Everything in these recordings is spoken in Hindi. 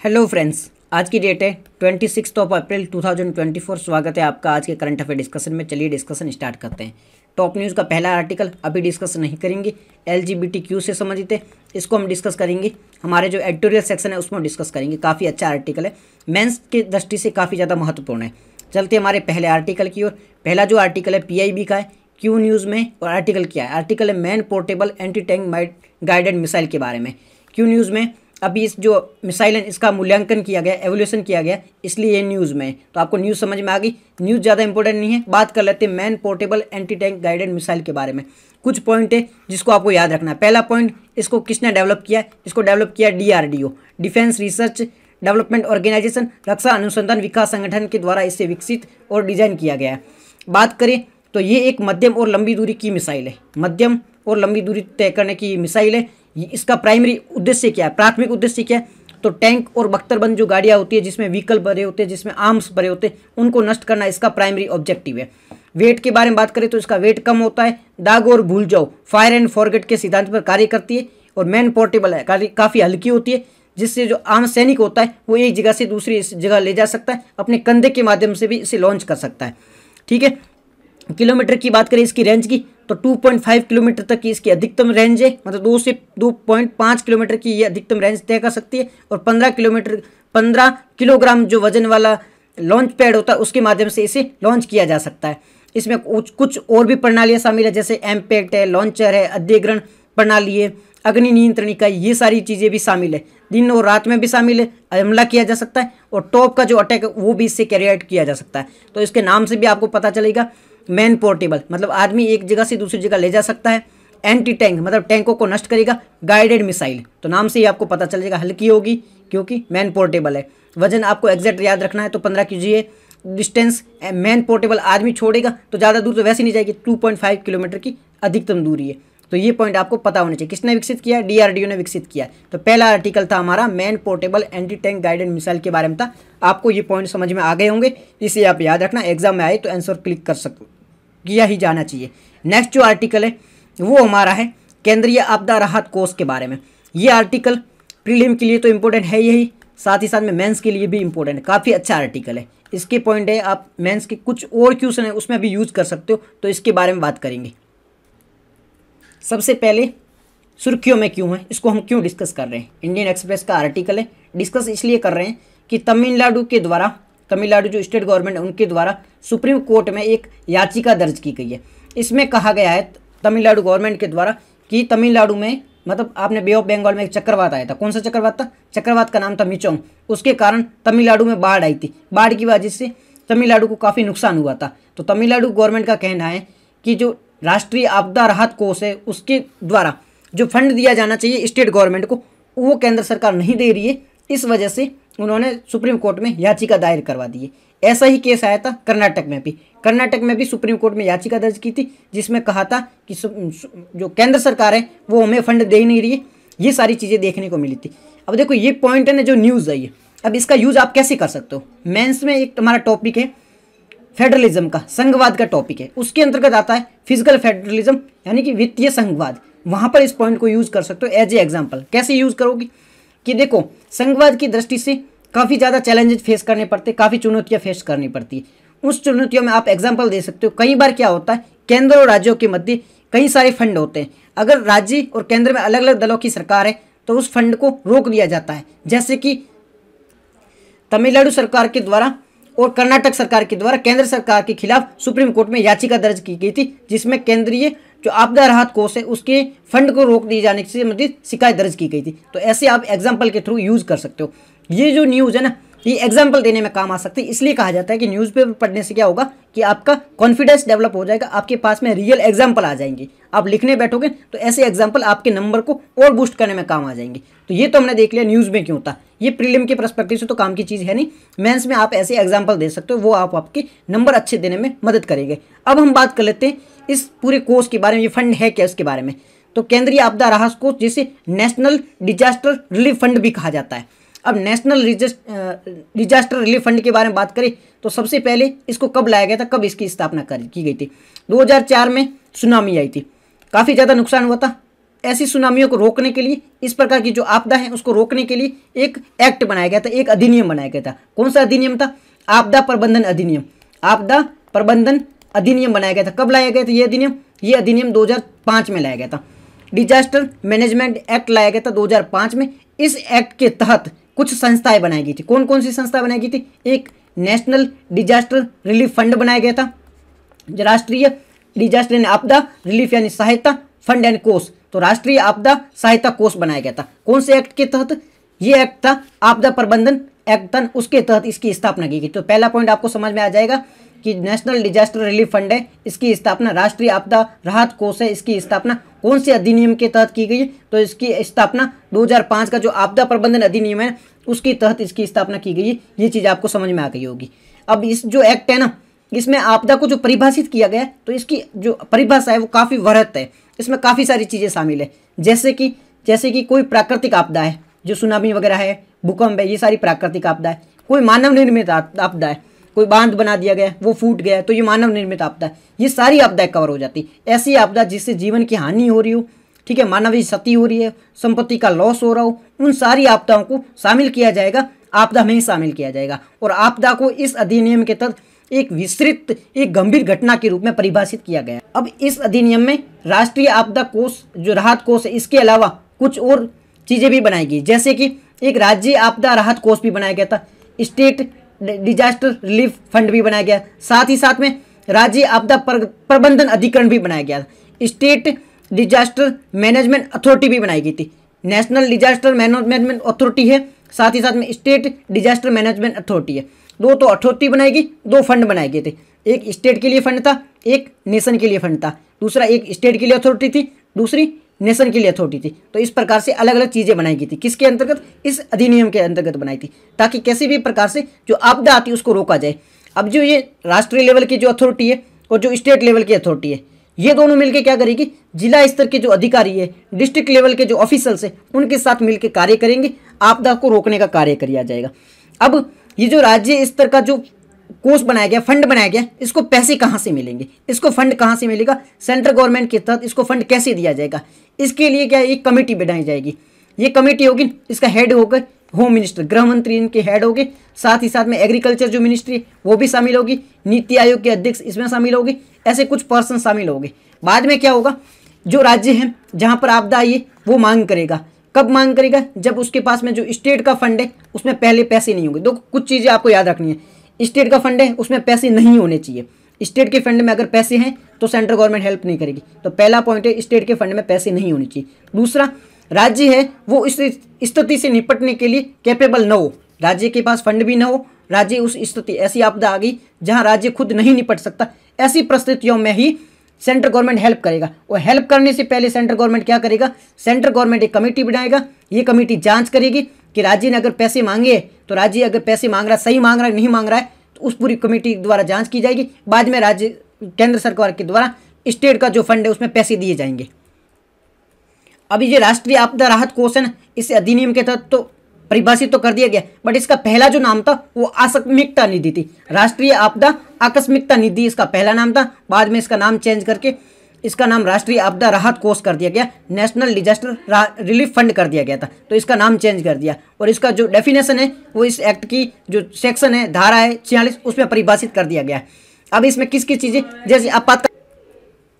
हेलो फ्रेंड्स आज की डेट है ट्वेंटी सिक्स ऑफ़ अप्रैल 2024 स्वागत है आपका आज के करंट अफेयर डिस्कशन में। चलिए डिस्कशन स्टार्ट करते हैं। टॉप न्यूज़ का पहला आर्टिकल अभी डिस्कस नहीं करेंगे। एल से संबंधित है। इसको हम डिस्कस करेंगे। हमारे जो एडिटोरियल सेक्शन है, उसमें डिस्कस करेंगे। काफ़ी अच्छा आर्टिकल है। मेंस की दृष्टि से काफ़ी ज़्यादा महत्वपूर्ण है। चलते हमारे पहले आर्टिकल की ओर। पहला जो आर्टिकल है पीआईबी का है। क्यू न्यूज़ में और आर्टिकल क्या है? आर्टिकल है man portable anti tank guided missile के बारे में। क्यू न्यूज़ में अभी इस जो मिसाइल है, इसका मूल्यांकन किया गया एवोल्यूशन किया गया, इसलिए ये न्यूज़ में तो आपको न्यूज़ समझ में आ गई। न्यूज़ ज़्यादा इंपॉर्टेंट नहीं है। बात कर लेते हैं man portable anti tank guided missile के बारे में। कुछ पॉइंट है जिसको आपको याद रखना है। पहला पॉइंट इसको किसने डेवलप किया इसको डेवलप किया DRDO defence research development organisation रक्षा अनुसंधान विकास संगठन के द्वारा इसे विकसित और डिज़ाइन किया गया है। बात करें तो ये एक मध्यम और लंबी दूरी की मिसाइल है। मध्यम और लंबी दूरी तय करने की मिसाइल है। इसका प्राइमरी उद्देश्य क्या है? प्राथमिक उद्देश्य क्या है? तो टैंक और बख्तरबंद जो गाड़ियाँ होती है, जिसमें व्हीकल भरे होते हैं, जिसमें आर्म्स भरे होते हैं, उनको नष्ट करना इसका प्राइमरी ऑब्जेक्टिव है। वेट के बारे में बात करें तो इसका वेट कम होता है। दाग और भूल जाओ। फायर एंड फॉरगेट के सिद्धांत पर कार्य करती है और मैन पोर्टेबल है। काफ़ी हल्की होती है, जिससे जो आम सैनिक होता है, वो एक जगह से दूसरी जगह ले जा सकता है, अपने कंधे के माध्यम से भी इसे लॉन्च कर सकता है। ठीक है? किलोमीटर की बात करें इसकी रेंज की तो 2.5 किलोमीटर तक की इसकी अधिकतम रेंज है। मतलब दो से 2.5 किलोमीटर की ये अधिकतम रेंज तय कर सकती है और 15 किलोमीटर 15 किलोग्राम जो वज़न वाला लॉन्च पैड होता है, उसके माध्यम से इसे लॉन्च किया जा सकता है। इसमें कुछ कुछ और भी प्रणालियाँ शामिल है, जैसे एम्पैक्ट है लॉन्चर है, अध्यग्रहण प्रणाली है, अग्नि नियंत्रण इकाई ये सारी चीज़ें भी शामिल है। दिन और रात में भी शामिल है हमला किया जा सकता है और टॉप का जो अटैक है, वो भी इससे कैरी आउट किया जा सकता है। तो इसके नाम से भी आपको पता चलेगा मैन पोर्टेबल मतलब आदमी एक जगह से दूसरी जगह ले जा सकता है। एंटी टैंक मतलब टैंकों को नष्ट करेगा। गाइडेड मिसाइल तो नाम से ही आपको पता चलेगा हल्की होगी, क्योंकि मैन पोर्टेबल है। वज़न आपको एग्जैक्ट याद रखना है तो पंद्रह के कीजिए डिस्टेंस मैन पोर्टेबल आदमी छोड़ेगा तो ज़्यादा दूर तो वैसे नहीं जाएगी टू पॉइंट फाइव किलोमीटर की अधिकतम दूरी है। तो ये पॉइंट आपको पता होना चाहिए, किसने विकसित किया? डीआरडीओ ने विकसित किया। तो पहला आर्टिकल था हमारा, man portable anti tank guided missile के बारे में था। आपको ये पॉइंट समझ में आ गए होंगे, इसे आप याद रखना एग्ज़ाम में आए तो आंसर क्लिक कर सकते किया ही जाना चाहिए। नेक्स्ट जो आर्टिकल है, वो हमारा है केंद्रीय आपदा राहत कोष के बारे में। ये आर्टिकल प्रीलिम के लिए तो इम्पोर्टेंट है यही, साथ ही साथ में मेंस के लिए भी इम्पोर्टेंट काफ़ी अच्छा आर्टिकल है। इसके पॉइंट है, आप मेंस के कुछ और क्वेश्चन है, उसमें भी यूज़ कर सकते हो तो इसके बारे में बात करेंगे। सबसे पहले, सुर्खियों में क्यों है? इसको हम क्यों डिस्कस कर रहे हैं? इंडियन एक्सप्रेस का आर्टिकल है डिस्कस इसलिए कर रहे हैं कि तमिलनाडु के द्वारा तमिलनाडु जो स्टेट गवर्नमेंट है, उनके द्वारा सुप्रीम कोर्ट में एक याचिका दर्ज की गई है। इसमें कहा गया है, तमिलनाडु गवर्नमेंट के द्वारा कि तमिलनाडु में मतलब आपने बे ऑफ़ बंगाल में एक चक्रवात आया था। कौन सा चक्रवात था? चक्रवात का नाम था मिचोंग। उसके कारण तमिलनाडु में बाढ़ आई थी। बाढ़ की वजह से तमिलनाडु को काफ़ी नुकसान हुआ था। तो तमिलनाडु गवर्नमेंट का कहना है कि जो राष्ट्रीय आपदा राहत कोष है, उसके द्वारा जो फंड दिया जाना चाहिए स्टेट गवर्नमेंट को, वो केंद्र सरकार नहीं दे रही है। इस वजह से उन्होंने सुप्रीम कोर्ट में याचिका दायर करवा दी है। ऐसा ही केस आया था कर्नाटक में भी। कर्नाटक में भी सुप्रीम कोर्ट में याचिका दर्ज की थी, जिसमें कहा था कि जो केंद्र सरकार है, वो हमें फंड दे ही नहीं रही है। ये सारी चीज़ें देखने को मिली थी। अब देखो, ये पॉइंट है ना, जो न्यूज़ आई है। अब इसका यूज़ आप कैसे कर सकते हो? मेंस में एक हमारा टॉपिक है फेडरलिज्म का, संघवाद का टॉपिक है। उसके अंतर्गत आता है फ़िज़िकल फेडरलिज्म यानी कि वित्तीय संघवाद। वहाँ पर इस पॉइंट को यूज़ कर सकते हो एज ए एग्ज़ाम्पल कैसे यूज़ करोगी? कि देखो, संघवाद की दृष्टि से काफ़ी ज़्यादा चैलेंजेस फेस करने पड़ते, काफ़ी चुनौतियाँ फेस करनी पड़ती। उस चुनौतियों में आप एग्ज़ाम्पल दे सकते हो। कई बार क्या होता है, केंद्र और राज्यों के मध्य कई सारे फंड होते हैं। अगर राज्य और केंद्र में अलग अलग दलों की सरकार है तो उस फंड को रोक दिया जाता है। जैसे कि तमिलनाडु सरकार के द्वारा और कर्नाटक सरकार के द्वारा केंद्र सरकार के खिलाफ सुप्रीम कोर्ट में याचिका दर्ज की गई थी, जिसमें केंद्रीय जो आपदा राहत कोष है, उसके फंड को रोक दिए जाने से संबंधित शिकायत दर्ज की गई थी। तो ऐसे आप एग्ज़ाम्पल के थ्रू यूज़ कर सकते हो। ये जो न्यूज़ है ना, ये एग्ज़ाम्पल देने में काम आ सकती है। इसलिए कहा जाता है कि न्यूज़पेपर पढ़ने से क्या होगा कि आपका कॉन्फिडेंस डेवलप हो जाएगा, आपके पास में रियल एग्ज़ाम्पल आ जाएँगे। आप लिखने बैठोगे तो ऐसे एग्ज़ाम्पल आपके नंबर को और बूस्ट करने में काम आ जाएँगे। तो ये तो हमने देख लिया न्यूज़ में क्यों था ये प्रीलिम के परस्पेक्टिव से तो काम की चीज़ है नहीं। मेंस में आप ऐसे एग्ज़ाम्पल दे सकते हो, वो आप आपके नंबर अच्छे देने में मदद करेंगे। अब हम बात कर लेते हैं इस पूरे कोर्स के बारे में, ये फंड है क्या इसके बारे में? तो केंद्रीय आपदा राहत कोष, जिसे नेशनल डिजास्टर रिलीफ फंड भी कहा जाता है। अब नेशनल डिजास्टर रिलीफ फंड के बारे में बात करें तो सबसे पहले इसको कब लाया गया था, कब इसकी स्थापना की गई थी? 2004 में सुनामी आई थी। काफ़ी ज़्यादा नुकसान हुआ था। ऐसी सुनामियों को रोकने के लिए, इस प्रकार की जो आपदा है, उसको रोकने के लिए एक एक्ट बनाया गया था, एक अधिनियम बनाया गया था। कौन सा अधिनियम था? आपदा प्रबंधन अधिनियम। आपदा प्रबंधन अधिनियम बनाया गया था। कब लाया गया था ये अधिनियम? ये अधिनियम 2005 में लाया गया था। डिजास्टर मैनेजमेंट एक्ट लाया गया था 2005 में। इस एक्ट के तहत कुछ संस्थाएँ बनाई गई थी। कौन कौन सी संस्था बनाई गई थी? एक नेशनल डिजास्टर रिलीफ फंड बनाया गया था। राष्ट्रीय डिजास्टर यानी आपदा रिलीफ यानी सहायता फंड एंड कोष तो राष्ट्रीय आपदा सहायता कोष बनाया गया था। कौन से एक्ट के तहत? ये एक्ट था आपदा प्रबंधन एक्ट था। उसके तहत इसकी स्थापना की गई तो पहला पॉइंट आपको समझ में आ जाएगा। कि नेशनल डिजास्टर रिलीफ फंड है, इसकी स्थापना, राष्ट्रीय आपदा राहत कोष है, इसकी स्थापना कौन से अधिनियम के तहत की गई है? तो इसकी स्थापना 2005 का जो आपदा प्रबंधन अधिनियम है, उसके तहत इसकी स्थापना की गई है। ये चीज़ आपको समझ में आ गई होगी। अब इस जो एक्ट है ना, इसमें आपदा को जो परिभाषित किया गया है तो इसकी जो परिभाषा है, वो काफ़ी वृहत है। इसमें काफ़ी सारी चीज़ें शामिल है। जैसे कि जैसे कि कोई प्राकृतिक आपदा है, जो सुनामी वगैरह है, भूकंप है, ये सारी प्राकृतिक आपदा है। कोई मानव निर्मित आपदा है कोई बाँध बना दिया गया, वो फूट गया तो ये मानव निर्मित आपदा ये सारी आपदाएँ कवर हो जाती। ऐसी आपदा जिससे जीवन की हानि हो रही हो, ठीक है, मानवीय क्षति हो रही है, संपत्ति का लॉस हो रहा हो, उन सारी आपदाओं को शामिल किया जाएगा, आपदा में ही शामिल किया जाएगा। और आपदा को इस अधिनियम के तहत एक विस्तृत, एक गंभीर घटना के रूप में परिभाषित किया गया अब इस अधिनियम में राष्ट्रीय आपदा कोष, जो राहत कोष है, इसके अलावा कुछ और चीज़ें भी बनाई गई। जैसे कि एक राज्य आपदा राहत कोष भी बनाया गया था, स्टेट डिजास्टर रिलीफ फंड भी बनाया गया। साथ ही साथ में राज्य आपदा प्रबंधन अधिकरण भी बनाया गया। स्टेट डिजास्टर मैनेजमेंट अथॉरिटी भी बनाई गई थी। नेशनल डिजास्टर मैनेजमेंट अथॉरिटी है। साथ ही साथ में स्टेट डिजास्टर मैनेजमेंट अथॉरिटी है। दो तो अथॉरिटी बनाई गई, दो फंड बनाए गए थे। एक स्टेट के लिए फंड था, एक नेशन के लिए फंड था। दूसरा एक स्टेट के लिए अथॉरिटी थी, दूसरी नेशन के लिए अथॉरिटी थी। तो इस प्रकार से अलग अलग चीज़ें बनाई गई थी। किसके अंतर्गत? इस अधिनियम के अंतर्गत बनाई थी। ताकि किसी भी प्रकार से जो आपदा आती उसको रोका जाए। अब जो ये राष्ट्रीय लेवल की जो अथॉरिटी है और जो स्टेट लेवल की अथॉरिटी है, ये दोनों मिलकर क्या करेगी? जिला स्तर के जो अधिकारी है, डिस्ट्रिक्ट लेवल के जो ऑफिसर्स है, उनके साथ मिलकर कार्य करेंगे। आपदा को रोकने का कार्य किया जाएगा। अब ये जो राज्य स्तर का जो कोर्स बनाया गया, फंड बनाया गया, इसको पैसे कहाँ से मिलेंगे? इसको फंड कहाँ से मिलेगा? सेंट्रल गवर्नमेंट के तहत इसको फंड कैसे दिया जाएगा? इसके लिए क्या एक कमेटी बनाई जाएगी? ये कमेटी होगी, इसका हेड होगा होम मिनिस्टर गृह मंत्री इनके हेड होंगे, साथ ही साथ में एग्रीकल्चर जो मिनिस्ट्री वो भी शामिल होगी, नीति आयोग के अध्यक्ष इसमें शामिल होगी, ऐसे कुछ पर्सन शामिल होंगे। बाद में क्या होगा? जो राज्य हैं, जहाँ पर आपदा आई है, वो मांग करेगा। कब मांग करेगा? जब उसके पास में जो स्टेट का फंड है, उसमें पहले पैसे नहीं होंगे। दो कुछ चीज़ें आपको याद रखनी है। स्टेट का फंड है, उसमें पैसे नहीं होने चाहिए। स्टेट के फंड में अगर पैसे हैं तो सेंट्रल गवर्नमेंट हेल्प नहीं करेगी। तो पहला पॉइंट है, स्टेट के फंड में पैसे नहीं होने चाहिए। दूसरा, राज्य है, वो इस स्थिति से निपटने के लिए कैपेबल न हो। राज्य के पास फंड भी न हो, राज्य उस स्थिति, ऐसी आपदा आ गई, जहाँ राज्य खुद नहीं निपट सकता। ऐसी परिस्थितियों में ही सेंट्रल गवर्नमेंट हेल्प करेगा। और हेल्प करने से पहले सेंट्रल गवर्नमेंट क्या करेगा? सेंट्रल गवर्नमेंट एक कमेटी बनाएगा, ये कमेटी जाँच करेगी कि राज्य ने अगर पैसे मांगे तो राज्य अगर पैसे मांग रहा है, सही मांग रहा है, नहीं मांग रहा है तो उस पूरी कमेटी द्वारा जाँच की जाएगी। बाद में राज्य केंद्र सरकार के द्वारा स्टेट का जो फंड है, उसमें पैसे दिए जाएँगे। अभी ये राष्ट्रीय आपदा राहत कोष है ना इस अधिनियम के तहत तो परिभाषित तो कर दिया गया बट इसका पहला जो नाम था, वो आकस्मिकता निधि थी। राष्ट्रीय आपदा आकस्मिकता निधि, इसका पहला नाम था। बाद में इसका नाम चेंज करके इसका नाम राष्ट्रीय आपदा राहत कोष कर दिया गया, नेशनल डिजास्टर रिलीफ फंड कर दिया गया था। तो इसका नाम चेंज कर दिया और इसका जो डेफिनेशन है, वो इस एक्ट की जो सेक्शन है, धारा है छियालीस, उसमें परिभाषित कर दिया गया। अब इसमें किस किस चीज़ें, जैसे आपातकाल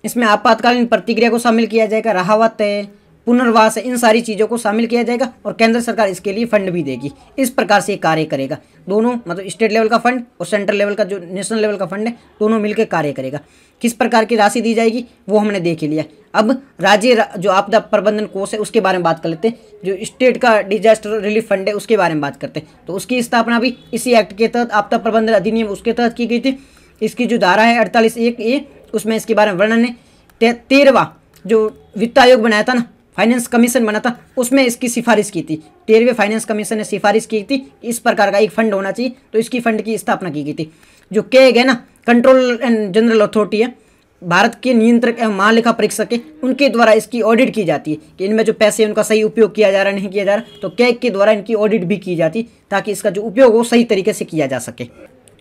इसमें आपातकालीन प्रतिक्रिया को शामिल किया जाएगा राहवत है पुनर्वास इन सारी चीज़ों को शामिल किया जाएगा और केंद्र सरकार इसके लिए फंड भी देगी। इस प्रकार से कार्य करेगा। दोनों मतलब स्टेट लेवल का फंड और सेंट्रल लेवल का जो, नेशनल लेवल का फंड है, दोनों मिलकर कार्य करेगा। किस प्रकार की राशि दी जाएगी, वो हमने देख लिया। अब राज्य जो आपदा प्रबंधन कोष है, उसके बारे में बात कर लेते हैं। जो स्टेट का डिजास्टर रिलीफ फंड है, उसके बारे में बात करते हैं। तो उसकी स्थापना भी इसी एक्ट के तहत, आपदा प्रबंधन अधिनियम उसके तहत की गई थी। इसकी जो धारा है, अड़तालीस एक ए, उसमें इसके बारे में वर्णन है। तेरहवा जो वित्त आयोग बनाया था ना फाइनेंस कमीशन बना था, उसमें इसकी सिफारिश की थी। तेरहवें फाइनेंस कमीशन ने सिफारिश की थी, इस प्रकार का एक फंड होना चाहिए तो इसकी फंड की स्थापना की गई थी। जो के है ना कंट्रोल एंड जनरल अथॉरिटी है, भारत के नियंत्रक एवं महालेखा परीक्षक है, उनके द्वारा इसकी ऑडिट की जाती है कि इनमें जो पैसे उनका सही उपयोग किया जा रहा नहीं किया जा रहा तो कैग के द्वारा इनकी ऑडिट भी की जाती, ताकि इसका जो उपयोग हो, सही तरीके से किया जा सके।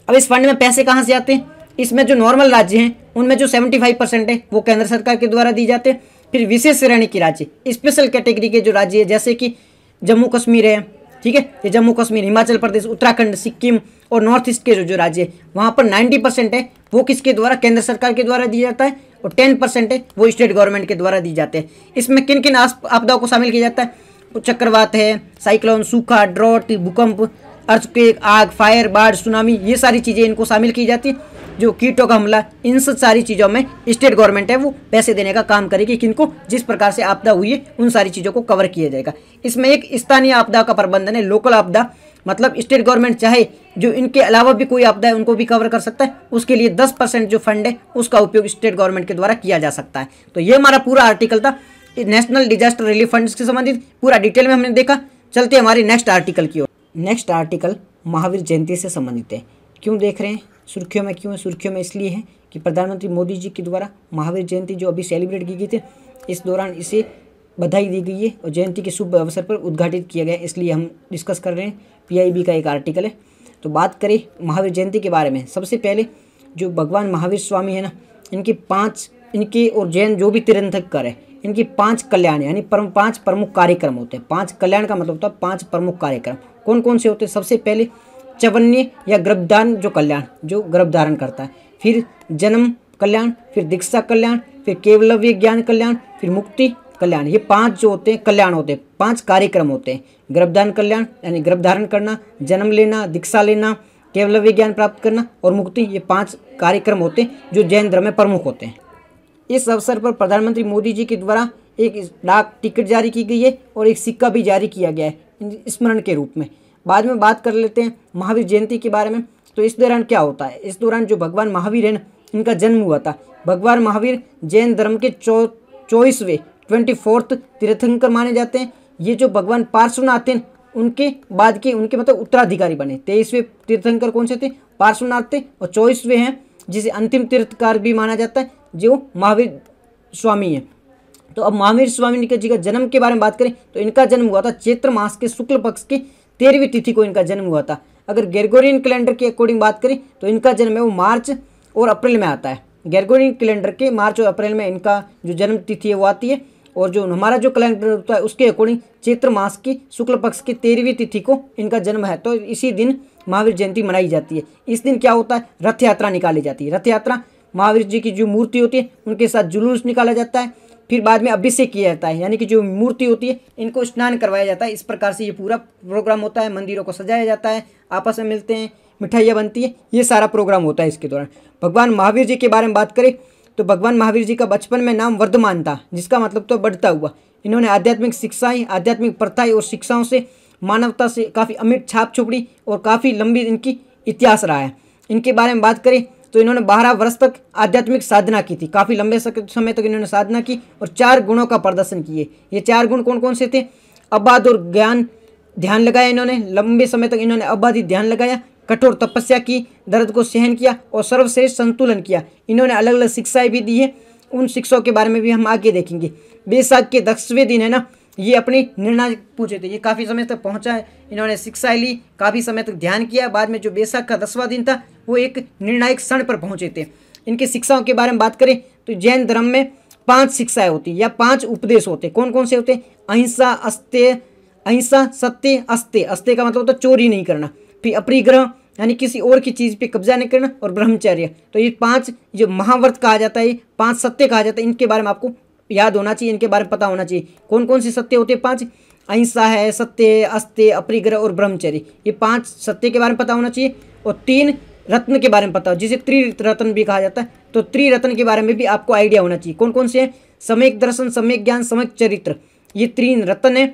अब इस फंड में पैसे कहाँ से आते हैं? इसमें जो नॉर्मल राज्य हैं, उनमें जो 75 परसेंट है, वो केंद्र सरकार के द्वारा दी जाते हैं। फिर विशेष श्रेणी की राज्य स्पेशल कैटेगरी के जो राज्य है, जैसे कि जम्मू कश्मीर है, ठीक है? ये जम्मू कश्मीर, हिमाचल प्रदेश, उत्तराखंड, सिक्किम और नॉर्थ ईस्ट के जो जो राज्य है, वहाँ पर नाइन्टी परसेंट है, वो किसके द्वारा? केंद्र सरकार के द्वारा दिया जाता है और टेन परसेंट है, वो स्टेट गवर्नमेंट के द्वारा दी जाते हैं। इसमें किन किन आपदाओं को शामिल किया जाता है? चक्रवात है साइक्लोन सूखा ड्रॉट भूकंप अर्थक्वेक आग फायर बाढ़ सुनामी ये सारी चीज़ें इनको शामिल की जाती है। जो कीटों का हमला इन सारी चीज़ों में स्टेट गवर्नमेंट है, वो पैसे देने का काम करेगी किनको जिस प्रकार से आपदा हुई है, उन सारी चीज़ों को कवर किया जाएगा। इसमें एक स्थानीय आपदा का प्रबंधन है लोकल आपदा। मतलब स्टेट गवर्नमेंट चाहे जो इनके अलावा भी कोई आपदा है, उनको भी कवर कर सकता है। उसके लिए दस परसेंट जो फंड है, उसका उपयोग स्टेट गवर्नमेंट के द्वारा किया जा सकता है। तो ये हमारा पूरा आर्टिकल था। नेशनल डिजास्टर रिलीफ फंड से संबंधित पूरा डिटेल में हमने देखा। चलते हमारे नेक्स्ट आर्टिकल की ओर। नेक्स्ट आर्टिकल महावीर जयंती से संबंधित है। क्यों देख रहे हैं? सुर्खियों में क्यों है? सुर्खियों में इसलिए है कि प्रधानमंत्री मोदी जी के द्वारा महावीर जयंती जो अभी सेलिब्रेट की गई थी, इस दौरान इसे बधाई दी गई है और जयंती के शुभ अवसर पर उद्घाटित किया गया इसलिए हम डिस्कस कर रहे हैं। पीआईबी का एक आर्टिकल है। तो बात करें महावीर जयंती के बारे में। सबसे पहले जो भगवान महावीर स्वामी है ना, इनके पाँच, इनके और जैन जो भी कर है, इनकी पाँच कल्याण यानी परम, पाँच प्रमुख कार्यक्रम होते हैं। पाँच कल्याण का मतलब होता है पाँच प्रमुख कार्यक्रम। कौन कौन से होते हैं? सबसे पहले चवन्य या गर्भदान जो कल्याण, जो गर्भ धारण करता है। फिर जन्म कल्याण, फिर दीक्षा कल्याण, फिर केवलव्य ज्ञान कल्याण, फिर मुक्ति कल्याण। ये पाँच जो होते हैं, कल्याण होते हैं। पाँच कार्यक्रम होते हैं। गर्भधान कल्याण, यानी गर्भ धारण करना, जन्म लेना, दीक्षा लेना, केवलव्य ज्ञान प्राप्त करना और मुक्ति, ये पाँच कार्यक्रम होते हैं, जो जैन धर्म में प्रमुख होते हैं। इस अवसर पर प्रधानमंत्री मोदी जी के द्वारा एक डाक टिकट जारी की गई है और एक सिक्का भी जारी किया गया है स्मरण के रूप में। बाद में बात कर लेते हैं महावीर जयंती के बारे में। तो इस दौरान क्या होता है? इस दौरान जो भगवान महावीर है, इनका जन्म हुआ था। भगवान महावीर जैन धर्म के चौ, चौबीसवें, ट्वेंटी फोर्थ तीर्थंकर माने जाते हैं। ये जो भगवान पार्श्वनाथ हैं उनके बाद के, उनके मतलब उत्तराधिकारी बने। तेईसवें तीर्थंकर कौन से थे? पार्श्वनाथ थे और चौबीसवें हैं, जिसे अंतिम तीर्थकार भी माना जाता है, जो महावीर स्वामी है। तो अब महावीर स्वामी जी का जन्म के बारे में बात करें तो इनका जन्म हुआ था चैत्र मास के शुक्ल पक्ष के तेरहवीं तिथि को इनका जन्म हुआ था। अगर गेरगोरियन कैलेंडर के अकॉर्डिंग बात करें तो इनका जन्म है वो मार्च और अप्रैल में आता है। गेरगोरियन कैलेंडर के मार्च और अप्रैल में इनका जो जन्म तिथि है वो आती है और जो हमारा जो कैलेंडर होता है, उसके अकॉर्डिंग चैत्र मास की शुक्ल पक्ष की तेरहवीं तिथि को इनका जन्म है। तो इसी दिन महावीर जयंती मनाई जाती है। इस दिन क्या होता है? रथ यात्रा निकाली जाती है। रथ यात्रा महावीर जी की जो मूर्ति होती है, उनके साथ जुलूस निकाला जाता है। फिर बाद में अभिषेक किया जाता है। यानी कि जो मूर्ति होती है, इनको स्नान करवाया जाता है। इस प्रकार से ये पूरा प्रोग्राम होता है। मंदिरों को सजाया जाता है। आपस में मिलते हैं, मिठाइयाँ बनती है। ये सारा प्रोग्राम होता है इसके दौरान। भगवान महावीर जी के बारे में बात करें तो भगवान महावीर जी का बचपन में नाम वर्धमान था, जिसका मतलब तो बढ़ता हुआ। इन्होंने आध्यात्मिक शिक्षाएँ, आध्यात्मिक प्रथाएँ और शिक्षाओं से, मानवता से काफ़ी अमिट छाप छुपड़ी और काफ़ी लंबी इनकी इतिहास रहा है। इनके बारे में बात करें तो इन्होंने बारह वर्ष तक आध्यात्मिक साधना की थी। काफ़ी लंबे समय तक इन्होंने साधना की और चार गुणों का प्रदर्शन किए। ये चार गुण कौन कौन से थे? अबाध और ज्ञान, ध्यान लगाया इन्होंने। लंबे समय तक इन्होंने अबाधित ध्यान लगाया, कठोर तपस्या की, दर्द को सहन किया और सर्वश्रेष्ठ संतुलन किया। इन्होंने अलग अलग शिक्षाएँ भी दी है। उन शिक्षाओं के बारे में भी हम आगे देखेंगे। बेसाख के दसवें दिन है ना, ये अपनी निर्णय पूछे थे। ये काफ़ी समय तक पहुँचा है। इन्होंने शिक्षा ली, काफ़ी समय तक ध्यान किया। बाद में जो बेसाख का दसवां दिन था वो एक निर्णायक क्षण पर पहुँचे थे। इनकी शिक्षाओं के बारे में बात करें तो जैन धर्म में पाँच शिक्षाएँ होती या पाँच उपदेश होते कौन कौन से होते अहिंसा, अस्त्य, अहिंसा, सत्य, अस्त्य। अस्त्य का मतलब होता है चोरी नहीं करना। फिर अपरिग्रह, यानी किसी और की चीज़ पे कब्जा नहीं करना और ब्रह्मचर्य। तो ये पाँच जो महाव्रत कहा जाता है पाँच सत्य कहा जाता है, इनके बारे में आपको याद होना चाहिए, इनके बारे में पता होना चाहिए। कौन कौन से सत्य होते हैं पाँच? अहिंसा है, सत्य, अस्त्य, अपरिग्रह और ब्रह्मचर्य। ये पाँच सत्य के बारे में पता होना चाहिए। और तीन रत्न के बारे में पता हो। जिसे त्रिरत्न भी कहा जाता है तो त्रिरत्न के बारे में भी आपको आइडिया होना चाहिए। कौन कौन से हैं? समयक दर्शन समयक ज्ञान समयक चरित्र। ये तीन रत्न है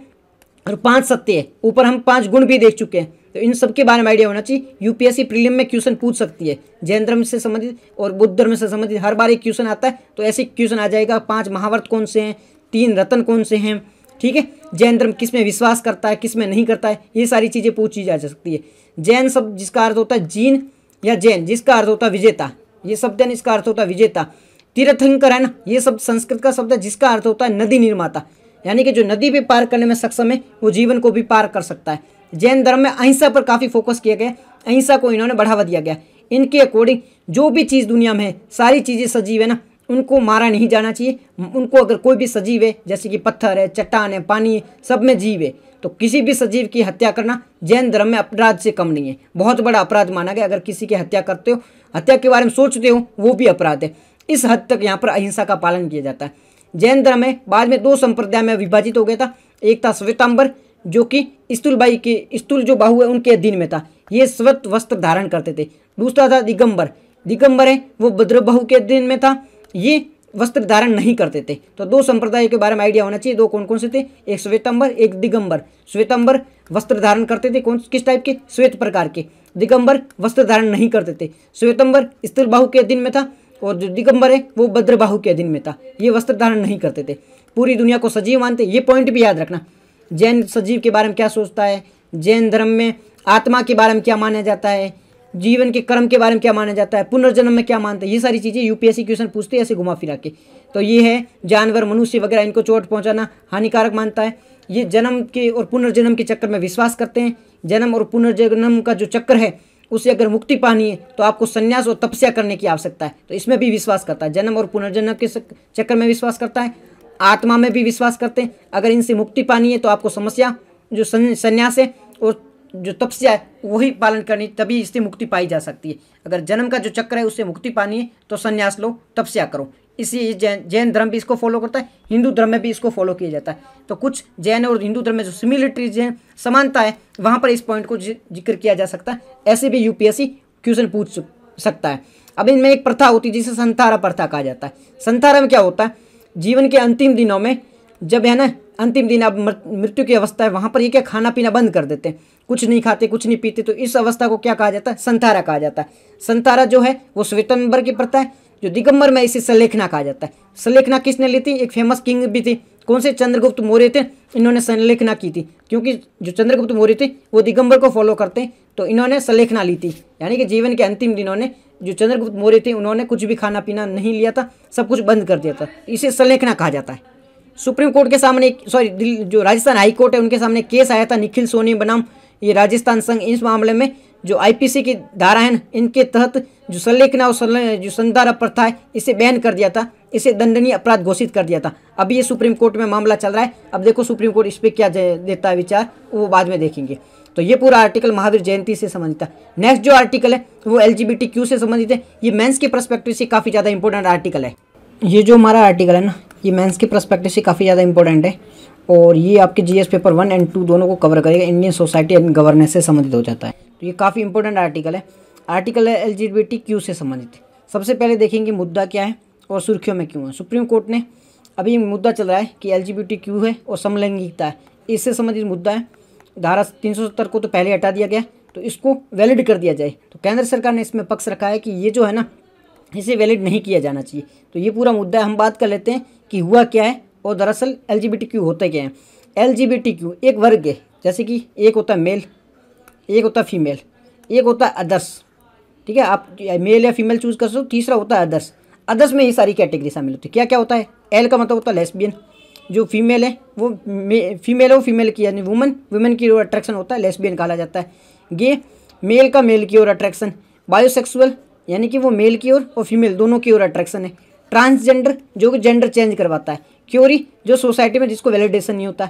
और पाँच सत्य है। ऊपर हम पाँच गुण भी देख चुके हैं। तो इन सब के बारे में आइडिया होना चाहिए। यूपीएससी प्रीलिम में क्वेश्चन पूछ सकती है। जैन धर्म से संबंधित और बुद्ध धर्म से संबंधित हर बार एक क्वेश्चन आता है तो ऐसे क्वेश्चन आ जाएगा। पाँच महावर्त कौन से हैं? तीन रत्न कौन से हैं? ठीक है? जैन धर्म किसमें विश्वास करता है, किसमें नहीं करता है? ये सारी चीज़ें पूछी जा सकती है। जैन शब्द जिसका अर्थ होता है, जीन। या जैन, जिसका अर्थ होता है विजेता, ये शब्द है इसका अर्थ होता है विजेता। तीर्थंकर है ना ये शब्द संस्कृत का शब्द है, जिसका अर्थ होता है नदी निर्माता। यानी कि जो नदी भी पार करने में सक्षम है, वो जीवन को भी पार कर सकता है। जैन धर्म में अहिंसा पर काफ़ी फोकस किया गया अहिंसा को इन्होंने बढ़ावा दिया गया इनके अकॉर्डिंग जो भी चीज़ दुनिया में है, सारी चीज़ें सजीव है ना, उनको मारा नहीं जाना चाहिए। उनको अगर कोई भी सजीव है, जैसे कि पत्थर है, चट्टान है, पानी है, सब में जीव है। तो किसी भी सजीव की हत्या करना जैन धर्म में अपराध से कम नहीं है। बहुत बड़ा अपराध माना गया। अगर किसी की हत्या करते हो, हत्या के बारे में सोचते हो, वो भी अपराध है। इस हद तक यहाँ पर अहिंसा का पालन किया जाता है। जैन धर्म में बाद में दो संप्रदाय में विभाजित हो गया था। एक था श्वेतांबर, जो कि स्तूलबाई के स्तूल जो बाहु है, उनके अधीन में था। ये स्वत वस्त्र धारण करते थे। दूसरा था दिगंबर। दिगंबर है वो भद्रबाहु के अधीन में था। ये वस्त्र धारण नहीं करते थे। तो दो संप्रदाय के बारे में आइडिया होना चाहिए। दो कौन कौन से थे? एक श्वेतंबर, एक दिगंबर। श्वेतंबर वस्त्र धारण करते थे कौन, किस टाइप के? श्वेत प्रकार के। दिगंबर वस्त्र धारण नहीं करते थे। श्वेतंबर स्थिर बाहु के अधीन में था और जो दिगंबर है, वो भद्रबाहु के अधीन में था। ये वस्त्र धारण नहीं करते थे। पूरी दुनिया को सजीव मानते, ये पॉइंट भी याद रखना। जैन सजीव के बारे में क्या सोचता है? जैन धर्म में आत्मा के बारे में क्या माना जाता है? जीवन के कर्म के बारे में क्या माना जाता है, पुनर्जन्म में क्या मानते हैं, ये सारी चीज़ें यूपीएससी क्वेश्चन पूछते हैं, ऐसे घुमा फिरा के। तो ये है, जानवर, मनुष्य वगैरह, इनको चोट पहुंचाना हानिकारक मानता है। ये जन्म के और पुनर्जन्म के चक्कर में विश्वास करते हैं। जन्म और पुनर्जन्म का जो चक्कर है उससे अगर मुक्ति पानी है तो आपको संन्यास और तपस्या करने की आवश्यकता है। तो इसमें भी विश्वास करता है। जन्म और पुनर्जन्म के चक्कर में विश्वास करता है। आत्मा में भी विश्वास करते हैं। अगर इनसे मुक्ति पानी है तो आपको समस्या, जो संन्यास है, और जो तपस्या है वही पालन करनी, तभी इससे मुक्ति पाई जा सकती है। अगर जन्म का जो चक्र है, उससे मुक्ति पानी है तो संन्यास लो तपस्या करो। इसी जैन जैन धर्म भी इसको फॉलो करता है, हिंदू धर्म में भी इसको फॉलो किया जाता है। तो कुछ जैन और हिंदू धर्म में जो सिमिलिटीज हैं, समानता है, वहाँ पर इस पॉइंट को ज़िक्र किया जा सकता है। ऐसे भी यूपीएससी क्वेश्चन पूछ सकता है। अब इनमें एक प्रथा होती है, जिसे संतारा प्रथा कहा जाता है। संतारा में क्या होता है? जीवन के अंतिम दिनों में, जब है ना अंतिम दिन अब मृत्यु की अवस्था है, वहाँ पर ये क्या खाना पीना बंद कर देते हैं? कुछ नहीं खाते, कुछ नहीं पीते तो इस अवस्था को क्या कहा जाता है? संतारा कहा जाता है। संतारा जो है, वो श्वेतंबर की प्रथा है, जो दिगंबर में इसे सलेखना कहा जाता है। सलेखना किसने ली थी? एक फ़ेमस किंग भी थी। कौन से? चंद्रगुप्त मौर्य थे। इन्होंने संलेखना की थी। क्योंकि जो चंद्रगुप्त मौर्य थे, वो दिगंबर को फॉलो करते हैं तो इन्होंने संलेखना ली थी। यानी कि जीवन के अंतिम दिनों ने जो चंद्रगुप्त मौर्य थे, उन्होंने कुछ भी खाना पीना नहीं लिया था, सब कुछ बंद कर दिया था। इसे संलेखना कहा जाता है। सुप्रीम कोर्ट के सामने सॉरी जो राजस्थान हाई कोर्ट है, उनके सामने केस आया था, निखिल सोनी बनाम, ये राजस्थान संघ इस मामले में जो आईपीसी की धारा है इनके तहत जो संलेखना और जो संधारा प्रथा है, इसे बैन कर दिया था, इसे दंडनीय अपराध घोषित कर दिया था। अभी ये सुप्रीम कोर्ट में मामला चल रहा है, अब देखो सुप्रीम कोर्ट इस पर क्या देता है विचार, वो बाद में देखेंगे। तो ये पूरा आर्टिकल महावीर जयंती से संबंधित है नेक्स्ट जो आर्टिकल है, वो एल से संबंधित है। ये मेंस के परस्पेक्टिव से काफ़ी ज़्यादा इंपॉर्टेंट आर्टिकल है। ये जो हमारा आर्टिकल है ना ये मेंस के परस्पेक्टिव से काफ़ी ज़्यादा इंपॉर्टेंट है। और ये आपके GS paper one and two दोनों को कवर करेगा। इंडियन सोसाइटी एंड गवर्नेंस से संबंधित हो जाता है। तो ये काफ़ी इंपॉर्टेंट आर्टिकल है। आर्टिकल है एल क्यू से संबंधित। सबसे पहले देखेंगे मुद्दा क्या है और सुर्खियों में क्यों है। सुप्रीम कोर्ट ने अभी मुद्दा चल रहा है कि एल है और समलैंगिकता है। इससे संबंधित मुद्दा है। धारा तीन सौ सत्तर को तो पहले हटा दिया गया। तो इसको वैलिड कर दिया जाए। तो केंद्र सरकार ने इसमें पक्ष रखा है कि ये जो है ना इसे वैलिड नहीं किया जाना चाहिए। तो ये पूरा मुद्दा हम बात कर लेते हैं कि हुआ क्या है और दरअसल एल होता क्या है। एल एक वर्ग है, जैसे कि एक होता है मेल एक होता फीमेल एक होता है अदर्स ठीक है? आप मेल या फीमेल चूज़ कर सकते हो, तीसरा होता है अदर्स अदर्स में ये सारी कैटेगरी शामिल होती है। क्या क्या होता है? एल का मतलब होता है लेस्बियन जो फीमेल है, वो फीमेल है, वो फीमेल की, यानी वुमन वुमेन की ओर अट्रैक्शन होता है लेस्बियन कहा जाता है। गे मेल का मेल की ओर अट्रैक्शन बायोसेक्सुअल यानी कि वो मेल की ओर और फीमेल, दोनों की ओर अट्रैक्शन है। ट्रांसजेंडर जो कि जेंडर चेंज करवाता है। क्योरी जो सोसाइटी में जिसको वैलिडेशन नहीं होता।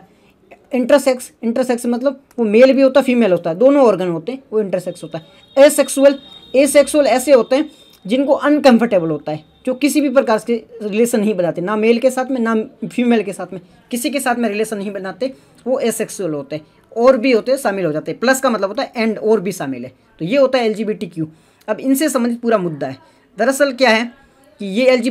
इंटरसेक्स इंटरसेक्स मतलब वो मेल भी होता है फीमेल होता। है दोनों ऑर्गन होते हैं, वो इंटरसेक्स होता है। एसेक्सुअल एसेक्सुअल ऐसे होते हैं, जिनको अनकंफर्टेबल होता है, जो किसी भी प्रकार के रिलेशन नहीं बनाते। ना मेल के साथ में, ना फीमेल के साथ में, किसी के साथ में रिलेशन नहीं बनाते, वो एसेक्सुअल होते हैं। और भी होते हैं शामिल हो जाते हैं। प्लस का मतलब होता है एंड और भी शामिल है। तो ये होता है एलजीबीटीक्यू अब इनसे संबंधित पूरा मुद्दा है। दरअसल क्या है कि ये एल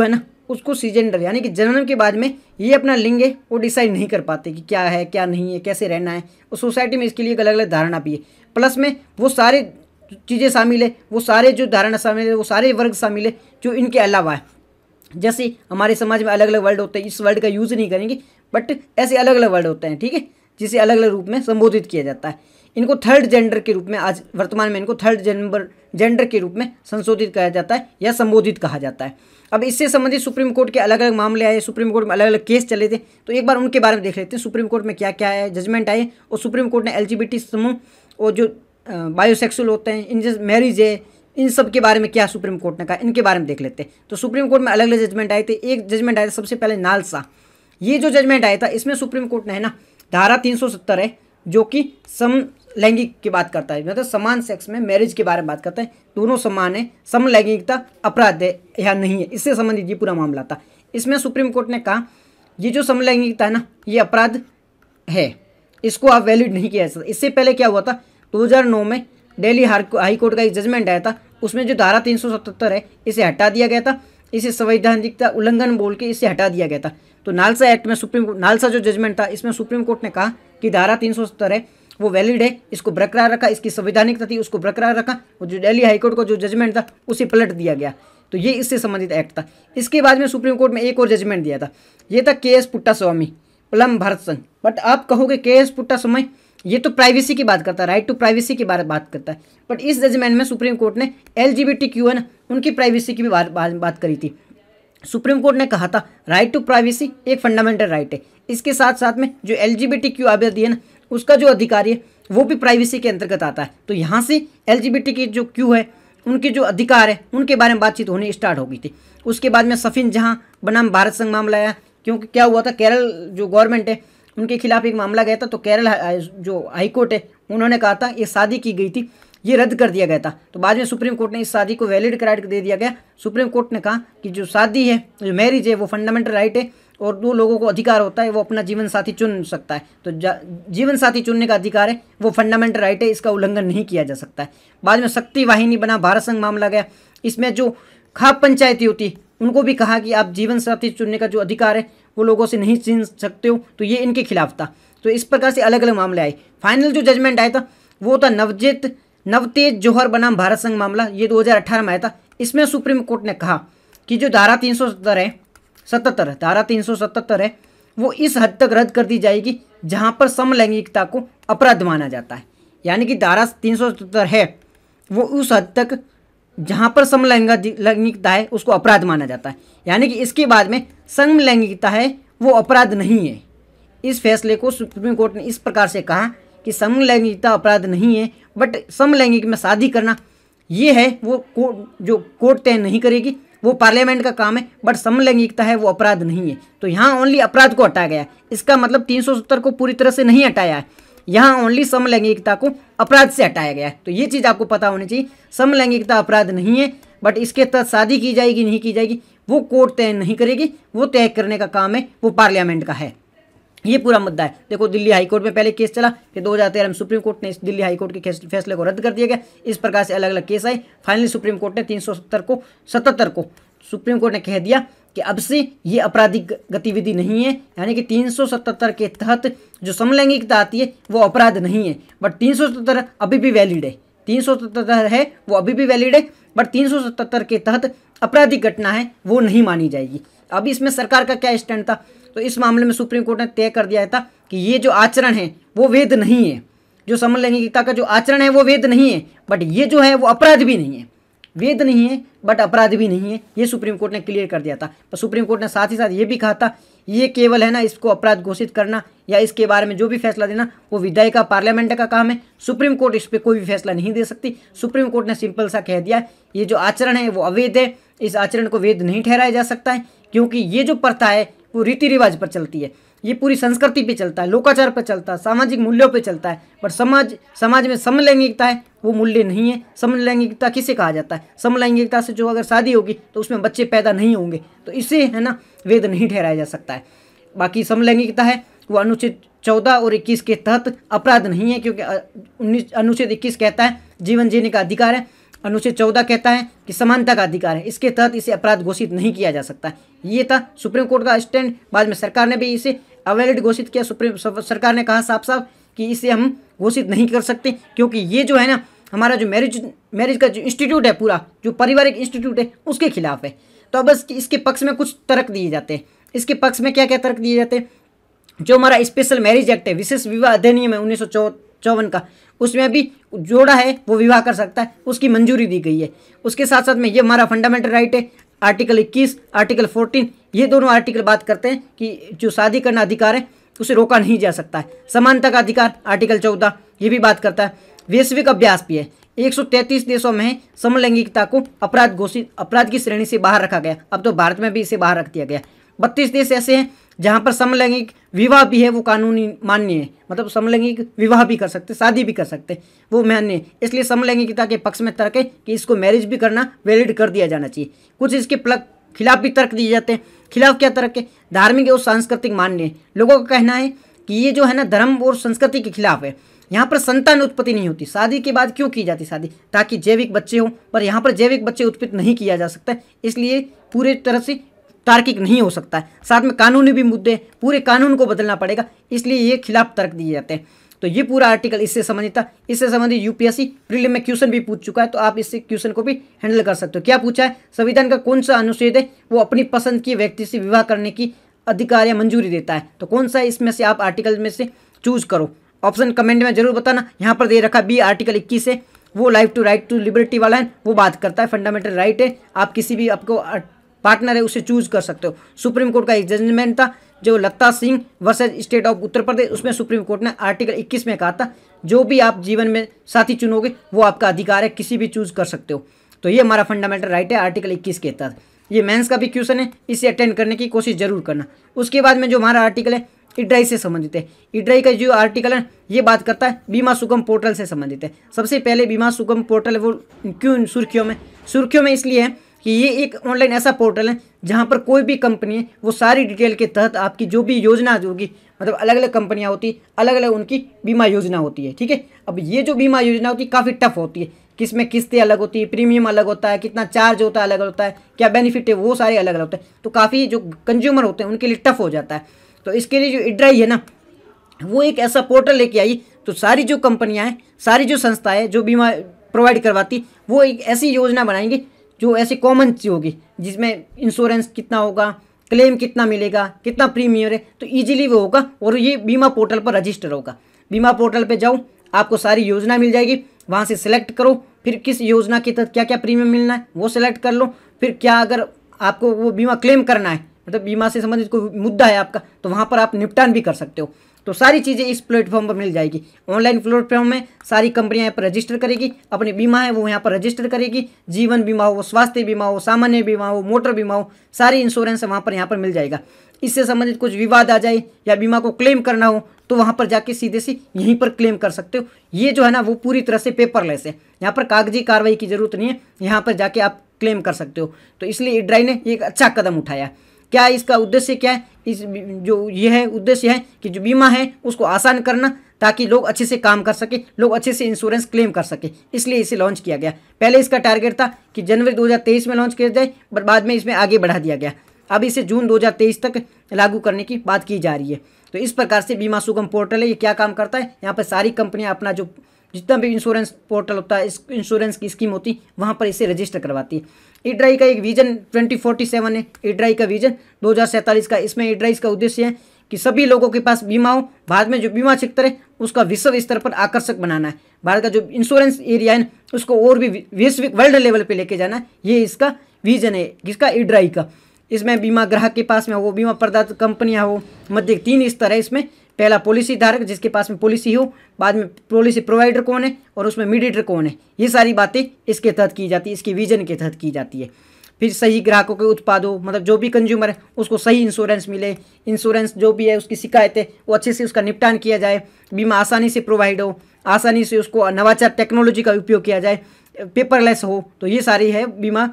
है ना, उसको सीजेंडर यानी कि जन्म के बाद में ये अपना लिंग है वो डिसाइड नहीं कर पाते कि क्या है, क्या नहीं है, कैसे रहना है। और सोसाइटी में इसके लिए अलग अलग धारणा भी है। प्लस में वो सारे चीज़ें शामिल है, वो सारे जो धारणा शामिल है, वो सारे वर्ग शामिल है, जो इनके अलावा है। जैसे हमारे समाज में अलग अलग वर्ड होते हैं, इस वर्ड का यूज़ नहीं करेंगे, बट ऐसे अलग अलग वर्ड होते हैं, ठीक है, जिसे अलग अलग रूप में संबोधित किया जाता है। इनको थर्ड जेंडर के रूप में आज वर्तमान में इनको थर्ड जेंडर जेंडर के रूप में संशोधित किया जाता है या संबोधित कहा जाता है। अब इससे संबंधित सुप्रीम कोर्ट के अलग अलग मामले आए, सुप्रीम कोर्ट में अलग अलग केस चले थे तो एक बार उनके बारे में देख लेते हैं, सुप्रीम कोर्ट में क्या क्या है जजमेंट आए और सुप्रीम कोर्ट ने एल समूह और जो बायोसेक्सुअल होते हैं, इन मैरिज है, इन सब के बारे में क्या सुप्रीम कोर्ट ने कहा, इनके बारे में देख लेते हैं। तो सुप्रीम कोर्ट में अलग अलग जजमेंट आए थे, एक जजमेंट आया था सबसे पहले नालसा। ये जो जजमेंट आया था, इसमें सुप्रीम कोर्ट ने है ना, धारा तीन सौ सत्तर है, जो कि सम लैंगिक की बात करता है। मतलब समान सेक्स में मैरिज के बारे में बात करता है। दोनों समान है। समलैंगिकता अपराध है या नहीं है। इससे संबंधित ये पूरा मामला था। इसमें सुप्रीम कोर्ट ने कहा, ये जो समलैंगिकता है ना, ये अपराध है। इसको आप वैलिड नहीं किया जा इससे पहले क्या हुआ था? 2009 में दिल्ली हाई कोर्ट का एक जजमेंट आया था। उसमें जो धारा तीन सौ सतहत्तर है, इसे हटा दिया गया था। इसे संवैधानिकता उल्लंघन बोल के इसे हटा दिया गया था। तो नालसा एक्ट में सुप्रीम नालसा जो जजमेंट था, इसमें सुप्रीम कोर्ट ने कहा कि धारा तीन है वो वैलिड है इसको बरकरार रखा इसकी संवैधानिकता थी उसको बरकरार रखा और जो दिल्ली हाईकोर्ट का जो जजमेंट था उसे पलट दिया गया। तो ये इससे संबंधित एक्ट था। इसके बाद में सुप्रीम कोर्ट में एक और जजमेंट दिया था। ये था के एस पुट्टा स्वामी पलम भरत संघ बट आप कहोगे के एस पुट्टा स्वामी ये तो प्राइवेसी की बात करता है राइट टू प्राइवेसी की बारे बात करता है। बट इस जजमेंट में सुप्रीम कोर्ट ने L G B T Q उनकी प्राइवेसी की भी बात, बात, बात करी थी। सुप्रीम कोर्ट ने कहा था राइट टू प्राइवेसी एक फंडामेंटल राइट है। इसके साथ साथ में जो L G B T Q आबादी है ना उसका जो अधिकारी है, वो भी प्राइवेसी के अंतर्गत आता है। तो यहाँ से एल की जो क्यू है, उनके जो अधिकार है, उनके बारे में बातचीत होनी स्टार्ट हो गई थी। उसके बाद में सफिन जहाँ बनाम भारत संघ मामला आया, क्योंकि क्या हुआ था, केरल जो गवर्नमेंट है, उनके खिलाफ एक मामला गया था तो केरल जो हाईकोर्ट है, उन्होंने कहा था, ये शादी की गई थी, ये रद्द कर दिया गया था। तो बाद में सुप्रीम कोर्ट ने इस शादी को वैलिड करार दे दिया गया। सुप्रीम कोर्ट ने कहा कि जो शादी है, जो मैरिज है, वो फंडामेंटल राइट है और दो लोगों को अधिकार होता है, वो अपना जीवन साथी चुन सकता है। तो जीवन साथी चुनने का अधिकार है, वो फंडामेंटल राइट है, इसका उल्लंघन नहीं किया जा सकता है। बाद में शक्ति वाहिनी बना, भारत संघ मामला गया। इसमें जो खाप पंचायती होती, उनको भी कहा कि आप जीवन साथी चुनने का जो अधिकार है, वो लोगों से नहीं चुन सकते हो तो ये इनके खिलाफ था। तो इस प्रकार से अलग अलग मामले आए। फाइनल जो जजमेंट आया था, वो था नवजीत, नवतेज जौहर बनाम भारत संघ मामला, ये 2018 में आया था। इसमें सुप्रीम कोर्ट ने कहा कि जो धारा तीन है सतहत्तर धारा तीन सौ सतहत्तर है वो इस हद तक रद्द कर दी जाएगी जहाँ पर समलैंगिकता को अपराध माना जाता है। यानी कि धारा तीन सौ सतहत्तर है वो उस हद तक जहाँ पर समलैंगिकता है उसको अपराध माना जाता है। यानी कि इसके बाद में समलैंगिकता है वो अपराध नहीं है। इस फैसले को सुप्रीम कोर्ट ने इस प्रकार से कहा कि समलैंगिकता अपराध नहीं है बट समलैंगिक में शादी करना ये है वो को, जो कोर्ट तय नहीं करेगी। वो पार्लियामेंट का काम है, बट समलैंगिकता है, वो अपराध नहीं है। तो यहाँ ओनली अपराध को हटाया गया इसका मतलब तीन सौ सत्तर को पूरी तरह से नहीं हटाया है। यहाँ ओनली समलैंगिकता को अपराध से हटाया गया है। तो ये चीज़ आपको पता होनी चाहिए, समलैंगिकता अपराध नहीं है, बट इसके तहत शादी की जाएगी, नहीं की जाएगी, वो कोर्ट तय नहीं करेगी, वो तय करने का काम है, वो पार्लियामेंट का है। ये पूरा मुद्दा है। देखो, दिल्ली हाईकोर्ट में पहले केस चला, फिर 2013 में सुप्रीम कोर्ट ने दिल्ली हाईकोर्ट के फैसले को रद्द कर दिया गया। इस प्रकार से अलग अलग केस आए। फाइनली सुप्रीम कोर्ट ने तीन सौ सत्तर को सतहत्तर को सुप्रीम कोर्ट ने कह दिया कि अब से ये आपराधिक गतिविधि नहीं है। यानी कि 377 के तहत जो समलैंगिकता आती है, वो अपराध नहीं है। बट 377 अभी भी वैलिड है। 377 है, वो अभी भी वैलिड है। बट 377 के तहत आपराधिक घटना है, वो नहीं मानी जाएगी। अब इसमें सरकार का क्या स्टैंड था? तो इस मामले में सुप्रीम कोर्ट ने तय कर दिया था कि ये जो आचरण है, वो वेद नहीं है। जो समलैंगिकता का जो आचरण है, वो वेद नहीं है बट ये जो है, वो अपराध भी नहीं है। वेद नहीं है बट अपराध भी नहीं है, ये सुप्रीम कोर्ट ने क्लियर कर दिया था। पर सुप्रीम कोर्ट ने साथ ही साथ ये भी कहा था, ये केवल है ना, इसको अपराध घोषित करना या इसके बारे में जो भी फैसला देना, वो विधायिका पार्लियामेंट का काम है। सुप्रीम कोर्ट इस पर कोई भी फैसला नहीं दे सकती। सुप्रीम कोर्ट ने सिंपल सा कह दिया, ये जो आचरण है, वो अवैध है। इस आचरण को वेद नहीं ठहराया जा सकता है, क्योंकि ये जो प्रथा है वो रीति रिवाज पर चलती है। ये पूरी संस्कृति पे चलता है, लोकाचार पे चलता है, सामाजिक मूल्यों पे चलता है, पर समाज समाज में समलैंगिकता है, वो मूल्य नहीं है। समलैंगिकता किसे कहा जाता है? समलैंगिकता से जो अगर शादी होगी तो उसमें बच्चे पैदा नहीं होंगे। तो इसे है ना, वेद नहीं ठहराया जा सकता है। बाकी समलैंगिकता है, वो अनुच्छेद चौदह और इक्कीस के तहत अपराध नहीं है, क्योंकि अनुच्छेद इक्कीस कहता है, जीवन जीने का अधिकार है अनुच्छेद चौदह कहता है कि समानता का अधिकार है। इसके तहत इसे अपराध घोषित नहीं किया जा सकता। ये था सुप्रीम कोर्ट का स्टैंड। बाद में सरकार ने भी इसे अवैलिड घोषित किया। सुप्रीम सरकार ने कहा साफ़ साफ़ कि इसे हम घोषित नहीं कर सकते, क्योंकि ये जो है ना, हमारा जो मैरिज मैरिज का जो इंस्टीट्यूट है पूरा, जो पारिवारिक इंस्टीट्यूट है, उसके खिलाफ है। तो बस इसके पक्ष में कुछ तर्क दिए जाते हैं। इसके पक्ष में क्या क्या तर्क दिए जाते हैं? जो हमारा स्पेशल मैरिज एक्ट है, विशेष विवाह अधिनियम है उन्नीस का उसमें भी जोड़ा है, वो विवाह कर सकता है, उसकी मंजूरी दी गई है। उसके साथ साथ में ये हमारा फंडामेंटल राइट है आर्टिकल 21 आर्टिकल 14 ये दोनों आर्टिकल बात करते हैं कि जो शादी करना अधिकार है, उसे रोका नहीं जा सकता है। समानता का अधिकार आर्टिकल चौदह, ये भी बात करता है। वैश्विक अभ्यास भी है। 133 देशों में समलैंगिकता को अपराध घोषित, अपराध की श्रेणी से बाहर रखा गया। अब तो भारत में भी इसे बाहर रख दिया गया। बत्तीस देश ऐसे हैं जहाँ पर समलैंगिक विवाह भी है, वो कानूनी मान्य है। मतलब समलैंगिक विवाह भी कर सकते, शादी भी कर सकते। वो मान्य है। इसलिए समलैंगिकता के पक्ष में तर्क है कि इसको मैरिज भी करना वैलिड कर दिया जाना चाहिए। कुछ इसके प्लग, खिलाफ भी तर्क दिए जाते हैं। खिलाफ क्या तर्क है? धार्मिक और सांस्कृतिक मान्य है। लोगों का कहना है कि ये जो है ना, धर्म और संस्कृति के खिलाफ है। यहाँ पर संतान उत्पत्ति नहीं होती। शादी के बाद क्यों की जाती शादी? ताकि जैविक बच्चे हों, पर यहाँ पर जैविक बच्चे उत्पत्ति नहीं किया जा सकता। इसलिए पूरे तरह से तार्किक नहीं हो सकता है। साथ में कानूनी भी मुद्दे, पूरे कानून को बदलना पड़ेगा, इसलिए ये खिलाफ तर्क दिए जाते हैं। तो ये पूरा आर्टिकल इससे संबंधित था। इससे संबंधित यूपीएससी प्रीलिम में क्वेश्चन भी पूछ चुका है तो आप इससे क्वेश्चन को भी हैंडल कर सकते हो। क्या पूछा है? संविधान का कौन सा अनुच्छेद है? वो अपनी पसंद की व्यक्ति से विवाह करने की अधिकार या मंजूरी देता है। तो कौन सा इसमें से आप आर्टिकल में से चूज़ करो। ऑप्शन कमेंट में ज़रूर बताना। यहाँ पर दे रखा बी आर्टिकल इक्कीस है। वो life to right to liberty वाला है, वो बात करता है। फंडामेंटल राइट है। आप किसी भी, आपको पार्टनर है, उसे चूज़ कर सकते हो। सुप्रीम कोर्ट का एक जजमेंट था, जो Lata Singh versus state of Uttar Pradesh, उसमें सुप्रीम कोर्ट ने आर्टिकल 21 में कहा था, जो भी आप जीवन में साथी चुनोगे, वो आपका अधिकार है, किसी भी चूज़ कर सकते हो। तो ये हमारा फंडामेंटल राइट है आर्टिकल 21 के तहत। ये मेंस का भी क्वेश्चन है, इसे अटेंड करने की कोशिश ज़रूर करना। उसके बाद में जो हमारा आर्टिकल है, इड्राई से संबंधित है। इड्राई का जो आर्टिकल है, ये बात करता है, बीमा सुगम पोर्टल से संबंधित है। सबसे पहले बीमा सुगम पोर्टल वो क्यों सुर्खियों में सुर्खियों में इसलिए है कि ये एक ऑनलाइन ऐसा पोर्टल है जहाँ पर कोई भी कंपनी है, वो सारी डिटेल के तहत आपकी जो भी योजना होगी मतलब अलग अलग कंपनियाँ होती अलग अलग उनकी बीमा योजना होती है, ठीक है? अब ये जो बीमा योजना होती है काफ़ी टफ होती है। किसमें किस्तें अलग होती है प्रीमियम अलग होता है, कितना चार्ज होता है अलग होता है, क्या बेनिफिट है, वो सारे अलग अलग होते हैं। तो काफ़ी जो कंज्यूमर होते हैं, उनके लिए टफ हो जाता है। तो इसके लिए जो इड्राई है ना, वो एक ऐसा पोर्टल लेके आई तो सारी जो कंपनियाँ हैं सारी जो संस्थाएँ जो बीमा प्रोवाइड करवाती, वो एक ऐसी योजना बनाएँगे जो ऐसी कॉमन चीज़ होगी, जिसमें इंश्योरेंस कितना होगा क्लेम कितना मिलेगा, कितना प्रीमियर है तो ईजिली वो होगा और ये बीमा पोर्टल पर रजिस्टर होगा। बीमा पोर्टल पर जाओ, आपको सारी योजना मिल जाएगी, वहाँ से सिलेक्ट करो, फिर किस योजना के तहत क्या क्या प्रीमियम मिलना है, वो सिलेक्ट कर लो, फिर क्या अगर आपको वो बीमा क्लेम करना है मतलब बीमा से संबंधित कोई मुद्दा है आपका तो वहाँ पर आप निपटान भी कर सकते हो। तो सारी चीज़ें इस प्लेटफॉर्म पर मिल जाएगी। ऑनलाइन प्लेटफॉर्म में सारी कंपनियाँ यहाँ पर रजिस्टर करेगी, अपनी बीमा है वो यहाँ पर रजिस्टर करेगी, जीवन बीमा हो, स्वास्थ्य बीमा हो, सामान्य बीमा हो, मोटर बीमा हो, सारी इंश्योरेंस वहाँ पर यहाँ पर मिल जाएगा। इससे संबंधित कुछ विवाद आ जाए या बीमा को क्लेम करना हो तो वहाँ पर जाके सीधे से यहीं पर क्लेम कर सकते हो। ये जो है ना, वो पूरी तरह से पेपरलेस है। यहाँ पर कागज़ी कार्रवाई की ज़रूरत नहीं है, यहाँ पर जाके आप क्लेम कर सकते हो। तो इसलिए इड्राई ने एक अच्छा कदम उठाया। क्या इसका उद्देश्य क्या है? इस जो ये है उद्देश्य है कि जो बीमा है, उसको आसान करना ताकि लोग अच्छे से काम कर सके, लोग अच्छे से इंश्योरेंस क्लेम कर सके। इसलिए इसे लॉन्च किया गया। पहले इसका टारगेट था कि जनवरी 2023 में लॉन्च किया जाए पर बाद में इसमें आगे बढ़ा दिया गया। अब इसे जून 2023 तक लागू करने की बात की जा रही है। तो इस प्रकार से बीमा सुगम पोर्टल है। ये क्या काम करता है? यहाँ पर सारी कंपनियाँ अपना जो जितना भी इंश्योरेंस पोर्टल होता है, इस इंश्योरेंस की स्कीम होती है वहाँ पर इसे रजिस्टर करवाती है। ईड्राई का एक विजन ट्वेंटी फोर्टी सेवन है। ईड्राई का विजन दो हज़ार सैंतालीस का। इसमें ईड्राइस का उद्देश्य है कि सभी लोगों के पास बीमा हो, भारत में जो बीमा क्षेत्र है, उसका विश्व स्तर पर आकर्षक बनाना है। भारत का जो इंश्योरेंस एरिया है उसको और भी वैश्विक वर्ल्ड लेवल पर लेके जाना है। ये इसका विजन है किसका ईड्राई का। इसमें बीमा ग्राहक के पास में हो, बीमा प्रदाता कंपनियाँ हो, मध्य तीन स्तर है इसमें। पहला पॉलिसी धारक, जिसके पास में पॉलिसी हो, बाद में पॉलिसी प्रोवाइडर कौन है और उसमें मीडिएटर कौन है? ये सारी बातें इसके तहत की जाती है इसके विजन के तहत की जाती है। फिर सही ग्राहकों के उत्पादों मतलब जो भी कंज्यूमर है, उसको सही इंश्योरेंस मिले। इंश्योरेंस जो भी है, उसकी शिकायत, वो अच्छे से उसका निपटान किया जाए। बीमा आसानी से प्रोवाइड हो, आसानी से उसको नवाचार टेक्नोलॉजी का उपयोग किया जाए पेपरलेस हो तो ये सारी है बीमा।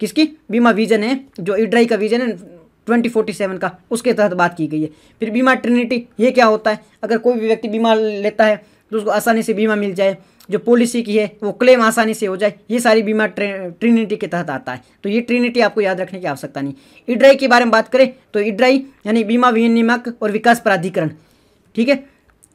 किसकी? बीमा विजन है, जो इड्राई का विजन है ट्वेंटी फोर्टी सेवन का, उसके तहत बात की गई है। फिर बीमा ट्रिनिटी, ये क्या होता है? अगर कोई भी व्यक्ति बीमा लेता है तो उसको आसानी से बीमा मिल जाए। जो पॉलिसी की है, वो क्लेम आसानी से हो जाए। ये सारी बीमा ट्रिनिटी के तहत आता है। तो ये ट्रिनिटी आपको याद रखने की आवश्यकता नहीं। इड्राई के बारे में बात करें तो इड्राई यानी बीमा विनियामक और विकास प्राधिकरण, ठीक है?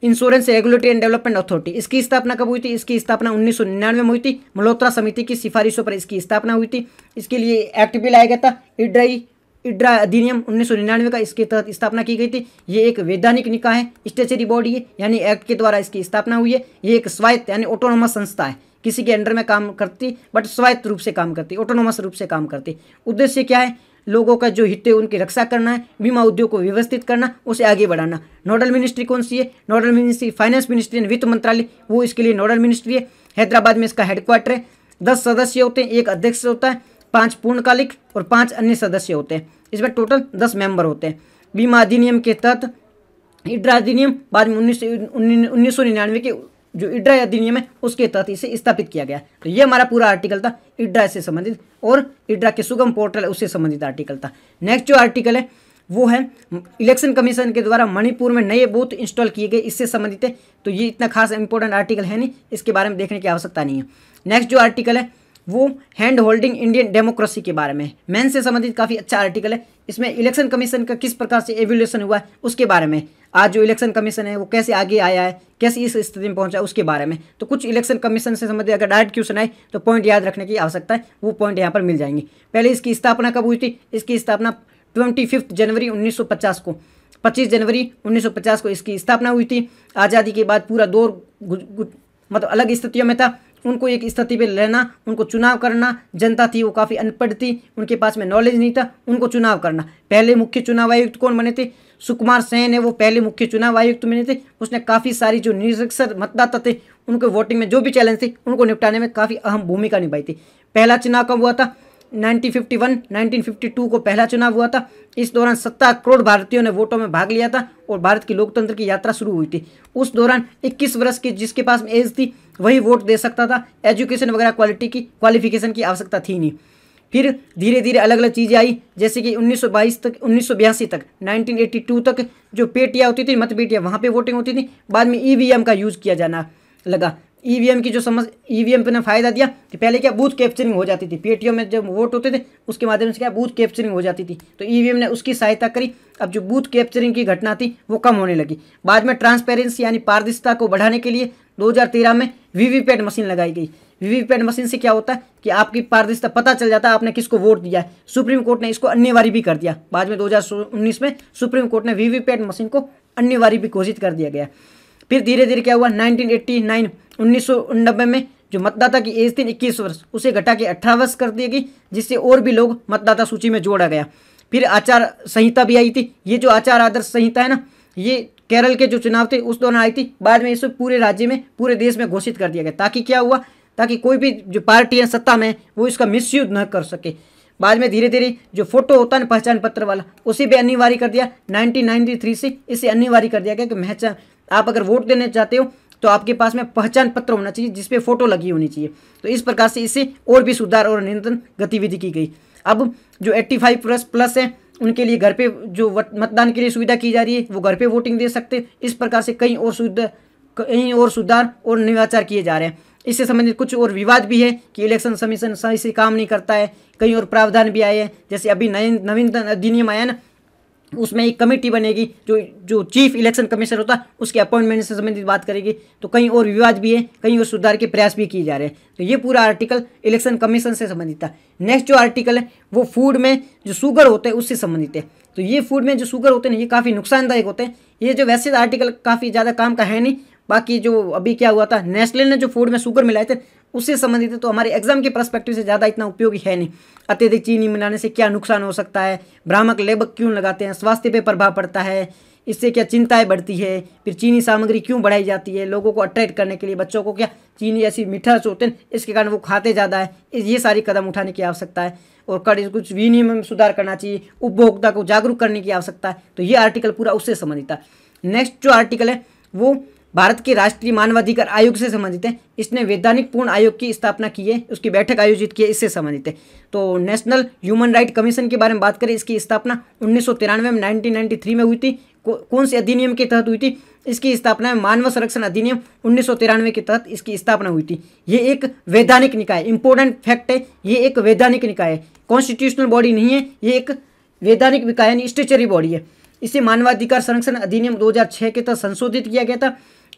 Insurance regulatory and development authority इसकी स्थापना कब हुई थी? इसकी स्थापना उन्नीस सौ निन्यानवे में हुई थी। मल्होत्रा समिति की सिफारिशों पर इसकी स्थापना हुई थी। इसके लिए एक्ट भी लाया गया था। इड्राई इड्रा अधिनियम उन्नीस सौ निन्यानवे का इसके तहत स्थापना की गई थी। ये एक वैधानिक निकाय है, स्टेचरी बॉडी है, यानी एक्ट के द्वारा इसकी स्थापना हुई है। ये एक स्वायत्त, यानी ऑटोनोमस संस्था है। किसी के अंडर में काम करती बट स्वायत्त रूप से काम करती ऑटोनोमस रूप से काम करती। उद्देश्य क्या है? लोगों का जो हित है, उनकी रक्षा करना है, बीमा उद्योग को व्यवस्थित करना, उसे आगे बढ़ाना। नोडल मिनिस्ट्री कौन सी है? Nodal ministry finance ministry and वित्त मंत्रालय, वो इसके लिए नोडल मिनिस्ट्री है। हैदराबाद में इसका हेडक्वार्टर है। दस सदस्य होते हैं, एक अध्यक्ष होता है, पाँच पूर्णकालिक और पाँच अन्य सदस्य होते हैं। इसमें टोटल दस मेंबर होते हैं। बीमा अधिनियम के तहत इड्रा अधिनियम बाद में उन्नीस उन्नीस सौ निन्यानवे के जो इड्रा अधिनियम है, उसके तहत इसे स्थापित किया गया। तो ये हमारा पूरा आर्टिकल था इड्रा से संबंधित, और इड्रा के सुगम पोर्टल उससे संबंधित आर्टिकल था। नेक्स्ट जो आर्टिकल है, वो है इलेक्शन कमीशन के द्वारा मणिपुर में नए बूथ इंस्टॉल किए गए, इससे संबंधित है। तो ये इतना खास इंपॉर्टेंट आर्टिकल है नहीं, इसके बारे में देखने की आवश्यकता नहीं है। नेक्स्ट जो आर्टिकल है वो हैंड होल्डिंग इंडियन डेमोक्रेसी के बारे में मैन से संबंधित काफ़ी अच्छा आर्टिकल है। इसमें इलेक्शन कमीशन का किस प्रकार से एवोल्यूशन हुआ है, उसके बारे में। आज जो इलेक्शन कमीशन है, वो कैसे आगे आया है, कैसे इस स्थिति में पहुँचा है, उसके बारे में। तो कुछ इलेक्शन कमीशन से संबंधित अगर डायरेक्ट क्वेश्चन आए तो पॉइंट याद रखने की आवश्यकता है। वो पॉइंट यहाँ पर मिल जाएँगे। पहले इसकी स्थापना कब हुई थी? इसकी स्थापना ट्वेंटी फिफ्थ जनवरी 1950 को। 25 जनवरी 1950 को इसकी स्थापना हुई थी। आज़ादी के बाद पूरा दौर मतलब अलग स्थितियों में था। उनको एक स्थिति पर लेना उनको चुनाव करना, जनता थी वो काफ़ी अनपढ़ थी, उनके पास में नॉलेज नहीं था, उनको चुनाव करना। पहले मुख्य चुनाव आयुक्त कौन बने थे? सुकुमार सेन है वो पहले मुख्य चुनाव आयुक्त बने थे। उसने काफ़ी सारी जो निरक्षर मतदाता थे, उनके वोटिंग में जो भी चैलेंज थे, उनको निपटाने में काफ़ी अहम भूमिका निभाई थी। पहला चुनाव कब हुआ था? 1951 1952 को पहला चुनाव हुआ था। इस दौरान सत्तर करोड़ भारतीयों ने वोटों में भाग लिया था और भारत की लोकतंत्र की यात्रा शुरू हुई थी। उस दौरान 21 वर्ष की जिसके पास एज थी, वही वोट दे सकता था। एजुकेशन वगैरह क्वालिटी की, क्वालिफिकेशन की आवश्यकता थी नहीं। फिर धीरे धीरे अलग अलग चीज़ें आई, जैसे कि 1922 तक, उन्नीस सौ बयासी तक 1982 तक जो पेटियाँ होती थी मत पेटियाँ वहाँ पे वोटिंग होती थी। बाद में ईवीएम का यूज़ किया जाना लगा। ईवीएम की जो समझ ईवीएम पे ने फ़ायदा दिया कि पहले क्या बूथ कैप्चरिंग हो जाती थी। पेटीएम में जब वोट होते थे, उसके माध्यम से क्या बूथ कैप्चरिंग हो जाती थी। तो ईवीएम ने उसकी सहायता करी। अब जो बूथ कैप्चरिंग की घटना थी, वो कम होने लगी। बाद में ट्रांसपेरेंसी यानी पारदर्शिता को बढ़ाने के लिए 2013 में वीवीपैट मशीन लगाई गई। वीवीपैट मशीन से क्या होता है कि आपकी पारदर्शिता पता चल जाता है आपने किसको वोट दिया है। सुप्रीम कोर्ट ने इसको अनिवार्य भी कर दिया। बाद में 2019 में सुप्रीम कोर्ट ने वीवीपैट मशीन को अनिवार्य भी घोषित कर दिया गया। फिर धीरे धीरे क्या हुआ 1989 उन्नीस में जो मतदाता की एज थी इक्कीस वर्ष, उसे घटा के अठारह वर्ष कर दी गई जिससे और भी लोग मतदाता सूची में जोड़ा गया। फिर आचार संहिता भी आई थी। ये जो आचार आदर्श संहिता है ना, ये केरल के जो चुनाव थे, उस दौरान आई थी। बाद में इसे पूरे राज्य में, पूरे देश में घोषित कर दिया गया, ताकि क्या हुआ? ताकि कोई भी जो पार्टी है सत्ता में, वो इसका मिसयूज न कर सके। बाद में धीरे धीरे जो फ़ोटो होता है ना, पहचान पत्र वाला, उसे भी अनिवार्य कर दिया। 1993 से इसे अनिवार्य कर दिया गया कि पहचान आप अगर वोट देने चाहते हो तो आपके पास में पहचान पत्र होना चाहिए जिसपे फ़ोटो लगी होनी चाहिए। तो इस प्रकार से इससे और भी सुधार और नियंत्रण गतिविधि की गई। अब जो 85 प्लस प्लस है, उनके लिए घर पे जो मतदान के लिए सुविधा की जा रही है, वो घर पे वोटिंग दे सकते इस प्रकार से कई और सुविधा, कई और सुधार और नवाचार किए जा रहे हैं। इससे संबंधित कुछ और विवाद भी है कि इलेक्शन कमीशन सही से काम नहीं करता है। कई और प्रावधान भी आए हैं। जैसे अभी नए नवीनतम अधिनियम आया ना उसमें एक कमेटी बनेगी, जो जो चीफ इलेक्शन कमिश्नर होता है उसके अपॉइंटमेंट से संबंधित बात करेगी। तो कहीं और विवाद भी है, कहीं और सुधार के प्रयास भी किए जा रहे हैं। तो ये पूरा आर्टिकल इलेक्शन कमीशन से संबंधित था। नेक्स्ट जो आर्टिकल है, वो फ़ूड में जो शुगर होते हैं, उससे संबंधित है। तो ये फ़ूड में जो शुगर होते हैं ये काफ़ी नुकसानदायक होते हैं। ये जो वैसे आर्टिकल काफ़ी ज़्यादा काम का है नहीं, बाकी जो अभी क्या हुआ था नेस्ले ने जो फ़ूड में शुगर मिलाए थे उससे संबंधित है तो हमारे एग्ज़ाम के परस्पेक्टिव से ज़्यादा इतना उपयोगी है नहीं। अत्यधिक चीनी मिलाने से क्या नुकसान हो सकता है? भ्रामक लेबक क्यों लगाते हैं? स्वास्थ्य पर प्रभाव पड़ता है। इससे क्या चिंताएँ बढ़ती है? फिर चीनी सामग्री क्यों बढ़ाई जाती है? लोगों को अट्रैक्ट करने के लिए बच्चों को क्या चीनी ऐसी मीठा होते हैं? इसके कारण वो खाते ज़्यादा है। ये सारी कदम उठाने की आवश्यकता है। और कड़ कुछ विनियम में सुधार करना चाहिए। उपभोक्ता को जागरूक करने की आवश्यकता है। तो ये आर्टिकल पूरा उससे संबंधित है। नेक्स्ट जो आर्टिकल है, वो भारत के राष्ट्रीय मानवाधिकार आयोग से संबंधित है। इसने वैधानिक पूर्ण आयोग की स्थापना की है, उसकी बैठक आयोजित की है, इससे संबंधित है। तो नेशनल ह्यूमन राइट कमीशन के बारे में बात करें, इसकी स्थापना उन्नीस सौ तिरानवे में, नाइनटीन में हुई थी कौन से अधिनियम के तहत हुई थी? इसकी स्थापना मानव संरक्षण अधिनियम उन्नीस सौ तिरानवे के तहत इसकी स्थापना हुई थी। ये एक वैधानिक निकाय इंपॉर्टेंट फैक्ट है, ये एक वैधानिक निकाय है। कॉन्स्टिट्यूशनल बॉडी नहीं है, ये एक वैधानिक निकाय यानी स्टेचरी बॉडी है। इसे मानवाधिकार संरक्षण अधिनियम 2006 के तहत संशोधित किया गया था।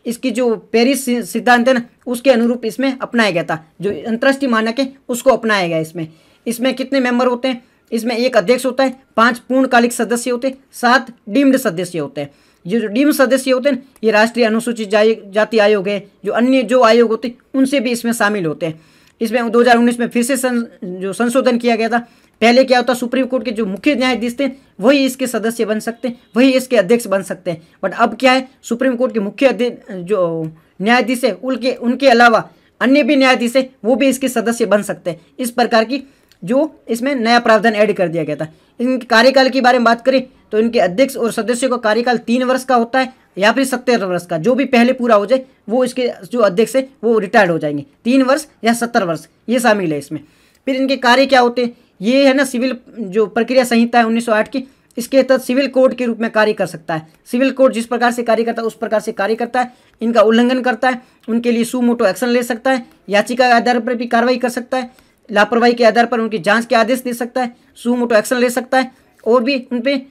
इसकी जो पेरिस सिद्धांत है ना उसके अनुरूप इसमें अपनाया गया था। जो अंतर्राष्ट्रीय मानक है उसको अपनाया गया इसमें। इसमें कितने मेंबर होते हैं? इसमें एक अध्यक्ष होता है पाँच पूर्णकालिक सदस्य होते हैं सात डीम्ड सदस्य होते हैं। ये जो डीम्ड सदस्य होते हैं ये राष्ट्रीय अनुसूचित जाति आयोग है जो अन्य जो आयोग होते हैं उनसे भी इसमें शामिल होते हैं। इसमें 2019 में फिर से सं, जो संशोधन किया गया था पहले क्या होता, सुप्रीम कोर्ट के जो मुख्य न्यायाधीश थे, वही इसके सदस्य बन सकते हैं, वही इसके अध्यक्ष बन सकते हैं। बट अब क्या है, सुप्रीम कोर्ट के मुख्य जो न्यायाधीश है, उनके उनके अलावा अन्य भी न्यायाधीश है, वो भी इसके सदस्य बन सकते हैं। इस प्रकार की जो इसमें नया प्रावधान ऐड कर दिया गया था। इनके कार्यकाल के बारे में बात करें तो इनके अध्यक्ष और सदस्यों का कार्यकाल तीन वर्ष का होता है, या फिर सत्तर वर्ष का, जो भी पहले पूरा हो जाए, वो इसके जो अध्यक्ष है, वो रिटायर्ड हो जाएँगे। तीन वर्ष या सत्तर वर्ष, ये शामिल है इसमें। फिर इनके कार्य क्या होते हैं? ये है ना सिविल, जो प्रक्रिया संहिता है उन्नीस सौ आठ की, इसके तहत सिविल कोड के रूप में कार्य कर सकता है। सिविल कोड जिस प्रकार से कार्य करता है, उस प्रकार से कार्य करता है। इनका उल्लंघन करता है, उनके लिए सुमोटो एक्शन ले सकता है, याचिका के आधार पर भी कार्रवाई कर सकता है, लापरवाही के आधार पर उनकी जाँच के आदेश दे सकता है, सुमोटो एक्शन ले सकता है, और भी उन पर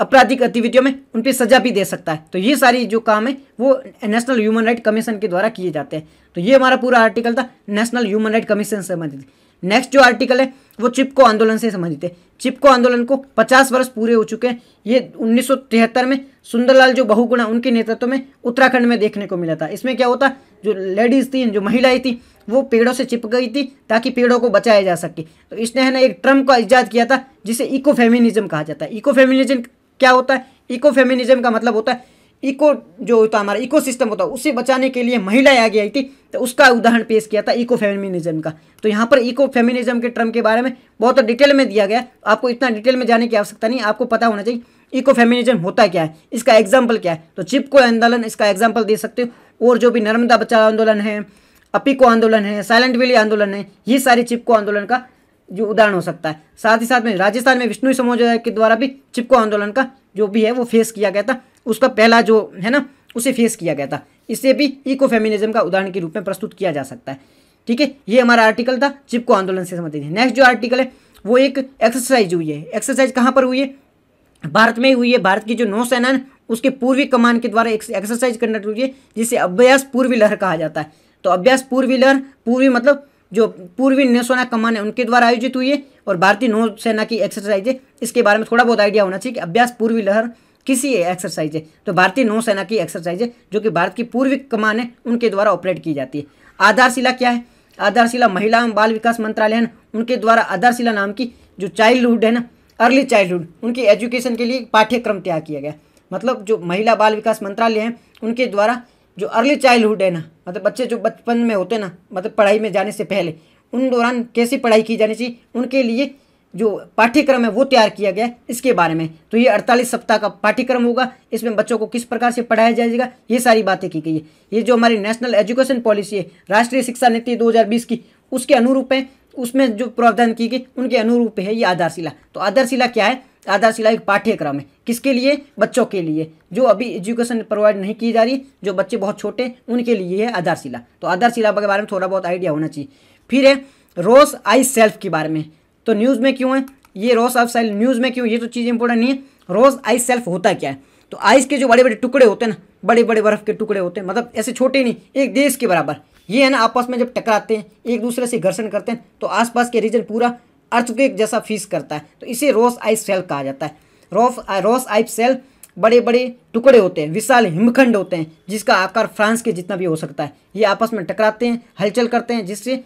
आपराधिक गतिविधियों में उन पर सजा भी दे सकता है। तो ये सारी जो काम है, वो नेशनल ह्यूमन राइट कमीशन के द्वारा किए जाते हैं। तो ये हमारा पूरा आर्टिकल था, नेशनल ह्यूमन राइट कमीशन से संबंधित। नेक्स्ट जो आर्टिकल है, वो चिपको आंदोलन से संबंधित है। चिपको आंदोलन को 50 वर्ष पूरे हो चुके हैं। ये उन्नीस सौ तिहत्तर में सुंदरलाल जो बहुगुणा, उनके नेतृत्व में उत्तराखंड में देखने को मिला था। इसमें क्या होता, जो लेडीज़ थी, जो महिलाएँ थी, वो पेड़ों से चिपक गई थी ताकि पेड़ों को बचाया जा सके। तो इसने है ना एक ट्रम का इजाद किया था, जिसे इको फेमिनिज्म कहा जाता है। इको फेमिनिज्म क्या होता है? इको फेमिनिज्म का मतलब होता है इको, जो होता है हमारा इको सिस्टम होता है उसे बचाने के लिए महिलाएँ आगे आई थी तो उसका उदाहरण पेश किया था इको फेमिनिज्म का। तो यहाँ पर इको फेमिनिज्म के टर्म के बारे में बहुत डिटेल में दिया गया। आपको इतना डिटेल में जाने की आवश्यकता नहीं, आपको पता होना चाहिए इको फेमिनिज्म होता क्या है, इसका एग्ज़ाम्पल क्या है। तो चिपको आंदोलन, इसका एग्ज़ाम्पल दे सकते हो। और जो भी नर्मदा बचाओ आंदोलन है, अपिको आंदोलन है, साइलेंट वैली आंदोलन है, ये सारी चिपको आंदोलन का जो उदाहरण हो सकता है। साथ ही साथ में राजस्थान में विष्णु समुदाय के द्वारा भी चिपको आंदोलन का जो भी है, वो फेस किया गया था। उसका पहला जो है ना, उसे फेस किया गया था। इसे भी इको फेमिनिज्म का उदाहरण के रूप में प्रस्तुत किया जा सकता है। ठीक है? ये हमारा आर्टिकल था चिपको आंदोलन से संबंधित नेक्स्ट जो आर्टिकल है, वो एक एक्सरसाइज हुई है। एक्सरसाइज कहाँ पर हुई है? भारत में हुई है। भारत की जो नौसेना है, उसके पूर्वी कमान के द्वारा एक एक्सरसाइज कंडक्ट हुई है, जिसे अभ्यास पूर्वी लहर कहा जाता है। तो अभ्यास पूर्वी लहर, पूर्वी मतलब जो पूर्वी नौसेना कमान है, उनके द्वारा आयोजित हुई है और भारतीय नौसेना की एक्सरसाइज है। इसके बारे में थोड़ा बहुत आइडिया होना चाहिए कि अभ्यास पूर्वी लहर किसी एक्सरसाइज है तो भारतीय नौसेना की एक्सरसाइज है जो कि भारत की पूर्वी कमान है, उनके द्वारा ऑपरेट की जाती है। आधारशिला क्या है? आधारशिला महिला एवं बाल विकास मंत्रालय है उनके द्वारा आधारशिला नाम की जो चाइल्डहुड है ना अर्ली चाइल्डहुड उनकी एजुकेशन के लिए पाठ्यक्रम तैयार किया गया। मतलब जो महिला बाल विकास मंत्रालय है, उनके द्वारा जो अर्ली चाइल्डहुड है ना मतलब बच्चे जो बचपन में होते ना मतलब पढ़ाई में जाने से पहले, उन दौरान कैसी पढ़ाई की जानी चाहिए? उनके लिए जो पाठ्यक्रम है, वो तैयार किया गया है इसके बारे में। तो ये 48 सप्ताह का पाठ्यक्रम होगा। इसमें बच्चों को किस प्रकार से पढ़ाया जाएगा, ये सारी बातें की गई है। ये जो हमारी नेशनल एजुकेशन पॉलिसी है, राष्ट्रीय शिक्षा नीति 2020 की, उसके अनुरूप है। उसमें जो प्रावधान की गई, उनके अनुरूप है ये आधारशिला। तो आधारशिला क्या है? आधारशिला एक पाठ्यक्रम है। किसके लिए? बच्चों के लिए। जो अभी एजुकेशन प्रोवाइड नहीं की जा रही, जो बच्चे बहुत छोटे उनके लिए है आधारशिला। तो आधारशिला के बारे में थोड़ा बहुत आइडिया होना चाहिए। फिर है रोस आई सेल्फ के बारे में। तो न्यूज़ में क्यों है? ये रोस ऑफ़ सेल्फ न्यूज़ में क्यों? ये तो चीज़ इंपॉर्टेंट नहीं है। रोज आइस सेल्फ होता क्या है? तो आइस के जो बड़े बड़े टुकड़े होते हैं ना बड़े बड़े बर्फ़ के टुकड़े होते हैं मतलब ऐसे छोटे नहीं, एक देश के बराबर। ये है ना, आपस में जब टकराते हैं, एक दूसरे से घर्षण करते हैं तो आसपास के रीजन पूरा अर्थक्वेक जैसा फ़ीस करता है। तो इसे रोस आइस सेल कहा जाता है। रोस रोस आइस सेल बड़े बड़े टुकड़े होते हैं, विशाल हिमखंड होते हैं, जिसका आकार फ्रांस के जितना भी हो सकता है। ये आपस में टकराते हैं, हलचल करते हैं, जिससे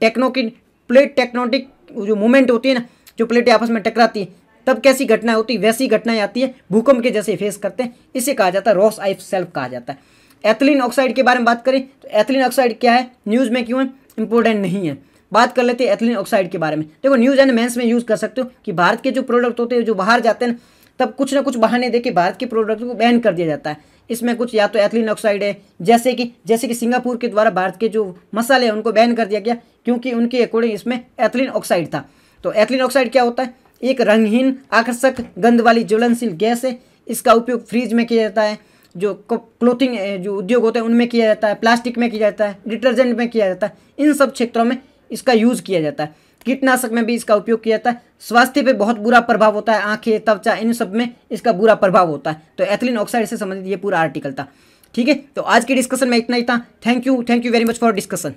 टेक्नो की प्लेट टेक्नोटिक जो मूवमेंट होती है ना, जो प्लेटें आपस में टकराती है, तब कैसी घटनाएँ होती है? वैसी घटनाएँ आती है, भूकंप के जैसे फेस करते हैं। इसे कहा जाता है रॉस आइफ सेल्फ कहा जाता है। एथिलीन ऑक्साइड के बारे में बात करें तो एथिलीन ऑक्साइड क्या है? न्यूज़ में क्यों है? इंपॉर्टेंट नहीं है। बात कर लेते हैं एथिलीन ऑक्साइड के बारे में। देखो न्यूज़ एंड मेंस में यूज़ कर सकते हो कि भारत के जो प्रोडक्ट होते हैं, जो बाहर जाते हैं तब कुछ ना कुछ बहाने दे के भारत के प्रोडक्ट को बैन कर दिया जाता है। इसमें कुछ या तो एथिलीन ऑक्साइड है, जैसे कि जैसे कि सिंगापुर के द्वारा भारत के जो मसाले हैं, उनको बैन कर दिया गया, क्योंकि उनके अकॉर्डिंग इसमें एथिलीन ऑक्साइड था। तो एथिलीन ऑक्साइड क्या होता है? एक रंगहीन, आकर्षक गंध वाली ज्वलनशील गैस है। इसका उपयोग फ्रिज में किया जाता है, जो क्लोथिंग जो उद्योग होते हैं, उनमें किया जाता है प्लास्टिक में किया जाता है डिटर्जेंट में किया जाता है, इन सब क्षेत्रों में इसका यूज़ किया जाता है। कीटनाशक में भी इसका उपयोग किया जाता है। स्वास्थ्य पे बहुत बुरा प्रभाव होता है, आँखें, त्वचा, इन सब में इसका बुरा प्रभाव होता है। तो एथिलीन ऑक्साइड से संबंधित ये पूरा आर्टिकल था। ठीक है? तो आज के डिस्कशन में इतना ही था। Thank you thank you very much for discussion